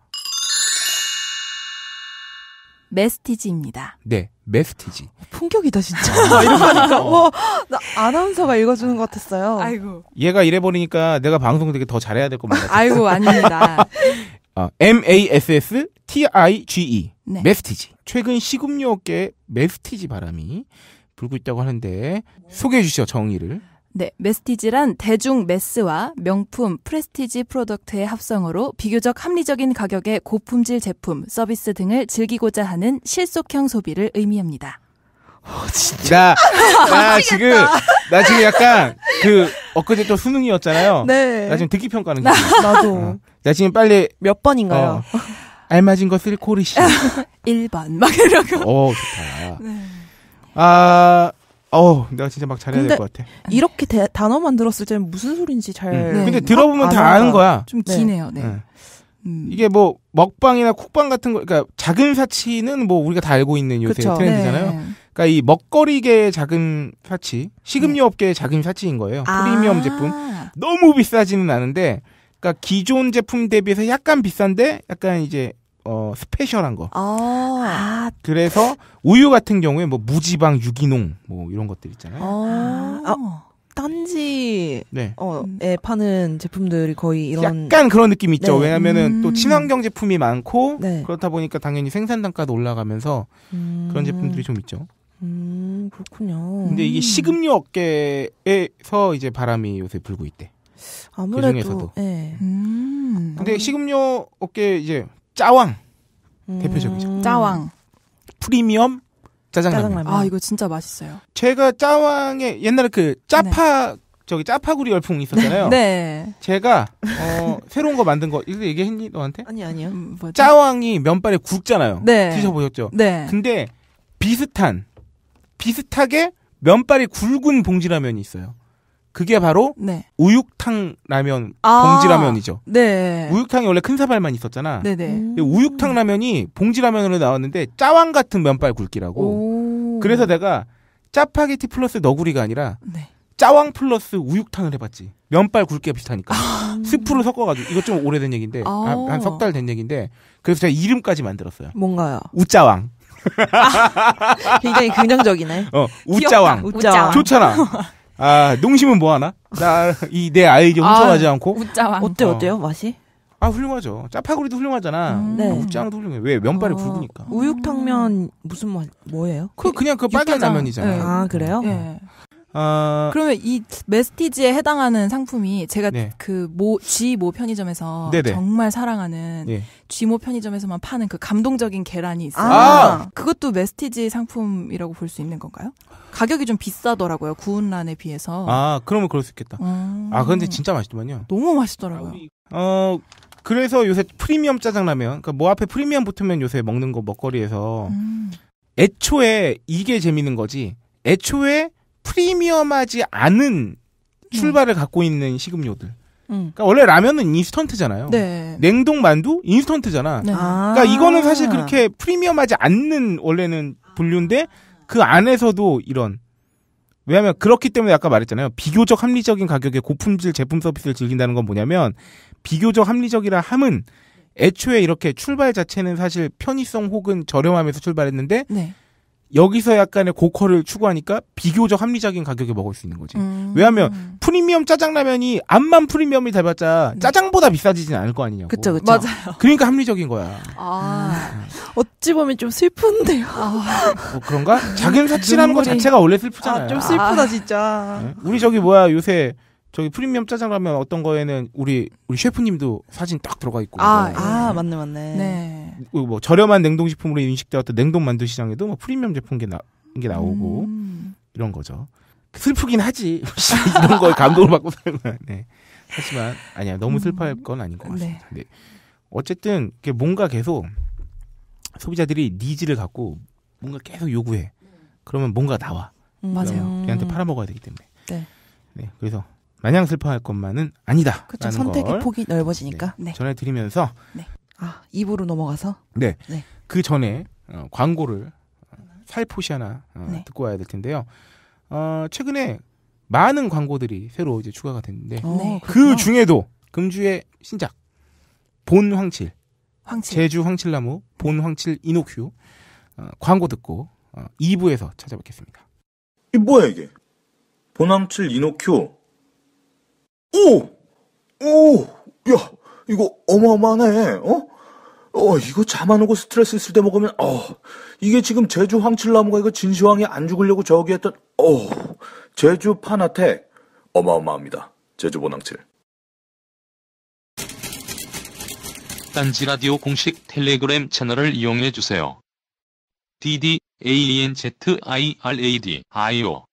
masstige입니다. 네 masstige 품격이다 진짜. 이러고 하니까 와, 나 아나운서가 읽어주는 것 같았어요. 아이고. 얘가 이래 버리니까 내가 방송 되게 더 잘해야 될 것만 같아. 아이고, 아닙니다. 어, M A S S T I G E 네. masstige. 최근 식음료 업계에 masstige 바람이 불고 있다고 하는데 소개해 주시죠 정의를. 네, masstige란 대중 mass와 명품 prestige product의 합성어로 비교적 합리적인 가격의 고품질 제품, 서비스 등을 즐기고자 하는 실속형 소비를 의미합니다. 나, 나 지금 나 지금 약간 그 엊그제 또 수능이었잖아요. 네. 나 지금 듣기 평가하는 중이야. 나도 어. 나 지금 빨리 몇 번인가요? 어, 알맞은 것을 고르시. 1번, 막 이러고. 어 좋다. 네. 아, 어, 내가 진짜 막 잘해야 될 것 같아. 이렇게 대- 단어만 들었을 때는 무슨 소린지 잘. 음. 네. 근데 들어보면 다 아, 아는 거야. 좀 네. 기네요, 네. 응. 음. 이게 뭐 먹방이나 쿡방 같은 거, 그러니까 작은 사치는 뭐 우리가 다 알고 있는 요새 그쵸. 트렌드잖아요. 네. 그러니까 이 먹거리계의 작은 사치, 식음료 업계의 작은 사치인 거예요. 프리미엄 아. 제품. 너무 비싸지는 않은데, 그러니까 기존 제품 대비해서 약간 비싼데, 약간 이제 어 스페셜한 거. 아, 아, 그래서 우유 같은 경우에 뭐 무지방 유기농 뭐 이런 것들 있잖아요. 아, 아, 딴지 네. 어, 음. 에 파는 제품들이 거의 이런 약간 그런 느낌이 있죠. 네. 왜냐면은 또 음. 친환경 제품이 많고 네. 그렇다 보니까 당연히 생산 단가도 올라가면서 음, 그런 제품들이 좀 있죠. 음, 그렇군요. 근데 이게 음. 식음료 업계에서 이제 바람이 요새 불고 있대. 아무래도 그 중에서도. 예. 음. 근데 식음료 업계 이제 짜왕 대표적이죠. 음. 짜왕. 프리미엄 짜장라면. 짜장라면. 아 이거 진짜 맛있어요. 제가 짜왕의 옛날에 그 짜파 저기 짜파구리 열풍 있었잖아요. 네. 제가 어 새로운 거 만든 거 이거 얘기했니 너한테? 아니 아니요. 음? 짜왕이 면발에 굵잖아요. 네. 드셔보셨죠? 네. 근데 비슷한 비슷하게 면발이 굵은 봉지라면이 있어요. 그게 바로 네. 우육탕 라면 아. 봉지 라면이죠. 네. 우육탕이 원래 큰 사발만 있었잖아. 네네. 음. 이 우육탕 라면이 봉지 라면으로 나왔는데 짜왕 같은 면발 굵기라고. 오. 그래서 내가 짜파게티 플러스 너구리가 아니라 네. 짜왕 플러스 우육탕을 해봤지. 면발 굵기가 비슷하니까. 스프를 섞어가지고 이거 좀 오래된 얘기인데 아. 한석 달 된 얘기인데 그래서 제가 이름까지 만들었어요. 뭔가요? 우짜왕. 굉장히 긍정적이네. 어 우짜왕. 우짜. 좋잖아. 아 농심은 뭐 하나? 나 이 내 아이디어 훔쳐가지 않고. 우짜왕. 어때 어. 어때요 맛이? 아 훌륭하죠. 짜파구리도 훌륭하잖아. 음. 네. 아, 우짜왕도 훌륭해. 왜 면발이 어, 굵으니까. 우육탕면 무슨 맛 뭐예요? 그 그냥 그 빨간 육개장. 라면이잖아. 네. 아 그래요? 예. 어, 그러면 이 메스티지에 해당하는 상품이 제가 네. 그모 G모 편의점에서 네네. 정말 사랑하는 예. G모 편의점에서만 파는 그 감동적인 계란이 있어요. 아. 그것도 메스티지 상품이라고 볼 수 있는 건가요? 가격이 좀 비싸더라고요. 구운 란에 비해서. 아 그러면 그럴 수 있겠다. 음. 아 근데 진짜 맛있더만요. 너무 맛있더라고요. 어 그래서 요새 프리미엄 짜장라면, 그러니까 뭐 앞에 프리미엄 붙으면 요새 먹는 거 먹거리에서 음. 애초에 이게 재밌는 거지. 애초에 프리미엄하지 않은 출발을 갖고 있는 식음료들. 응. 그러니까 원래 라면은 인스턴트잖아요. 네. 냉동 만두 인스턴트잖아. 네. 아. 그러니까 이거는 사실 그렇게 프리미엄하지 않는 원래는 분류인데 그 안에서도 이런 왜냐하면 그렇기 때문에 아까 말했잖아요. 비교적 합리적인 가격에 고품질 제품 서비스를 즐긴다는 건 뭐냐면 비교적 합리적이라 함은 애초에 이렇게 출발 자체는 사실 편의성 혹은 저렴함에서 출발했는데 네. 여기서 약간의 고퀄을 추구하니까 비교적 합리적인 가격에 먹을 수 있는 거지. 음. 왜냐하면 프리미엄 짜장라면이 암만 프리미엄이 돼봤자 네. 짜장보다 비싸지진 않을 거 아니냐고. 그쵸 그쵸. 맞아요. 그러니까 합리적인 거야. 아. 어찌 보면 좀 슬픈데요. 아. 뭐 그런가? 작은 사치라는 것 자체가 원래 슬프잖아요. 아, 좀 슬프다 진짜. 네? 우리 저기 뭐야 요새 저기 프리미엄 짜장라면 어떤 거에는 우리 우리 셰프님도 사진 딱 들어가 있고 아, 뭐, 아 맞네 맞네. 네. 뭐 저렴한 냉동식품으로 인식되었던 냉동 만두 시장에도 뭐 프리미엄 제품 게, 나, 게 나오고 음. 이런 거죠. 슬프긴 하지 이런 거에 감동을 받고 사는 거야. 네. 하지만 아니야 너무 슬퍼할 건 아닌 것 같습니다. 네. 어쨌든 이게 뭔가 계속 소비자들이 needs를 갖고 뭔가 계속 요구해. 그러면 뭔가 나와. 음. 맞아요. 우리한테 팔아먹어야 되기 때문에. 네. 네, 그래서 마냥 슬퍼할 것만은 아니다. 그쵸 라는 선택의 걸, 폭이 넓어지니까. 네. 전해드리면서 아 2부로 넘어가서. 네, 네. 그 전에 어, 광고를 어, 살포시 하나 어, 네. 듣고 와야 될 텐데요. 어, 최근에 많은 광고들이 새로 이제 추가가 됐는데 어, 네. 그. 중에도 금주의 신작 본 황칠 황칠. 제주 황칠나무 본 황칠 이노큐 어, 광고 듣고 어, 2부에서 찾아뵙겠습니다. 이 뭐야 이게? 보남칠 이노큐. 오, 오, 야, 이거 어마어마하네. 어? 어, 이거 잠 안 오고 스트레스 있을 때 먹으면, 어, 이게 지금 제주 황칠나무가 이거 진시황이 안 죽으려고 저기 했던, 어, 제주 파나텍. 어마어마합니다. 제주 보남칠. 딴지 라디오 공식 텔레그램 채널을 이용해 주세요. dd a n z i r a d i o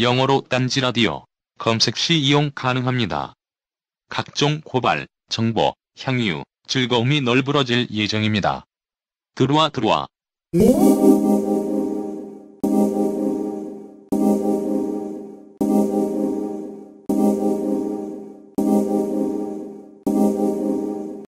영어로 딴지 라디오 검색 시 이용 가능합니다. 각종 고발, 정보, 향유, 즐거움이 널브러질 예정입니다. 들어와 들어와.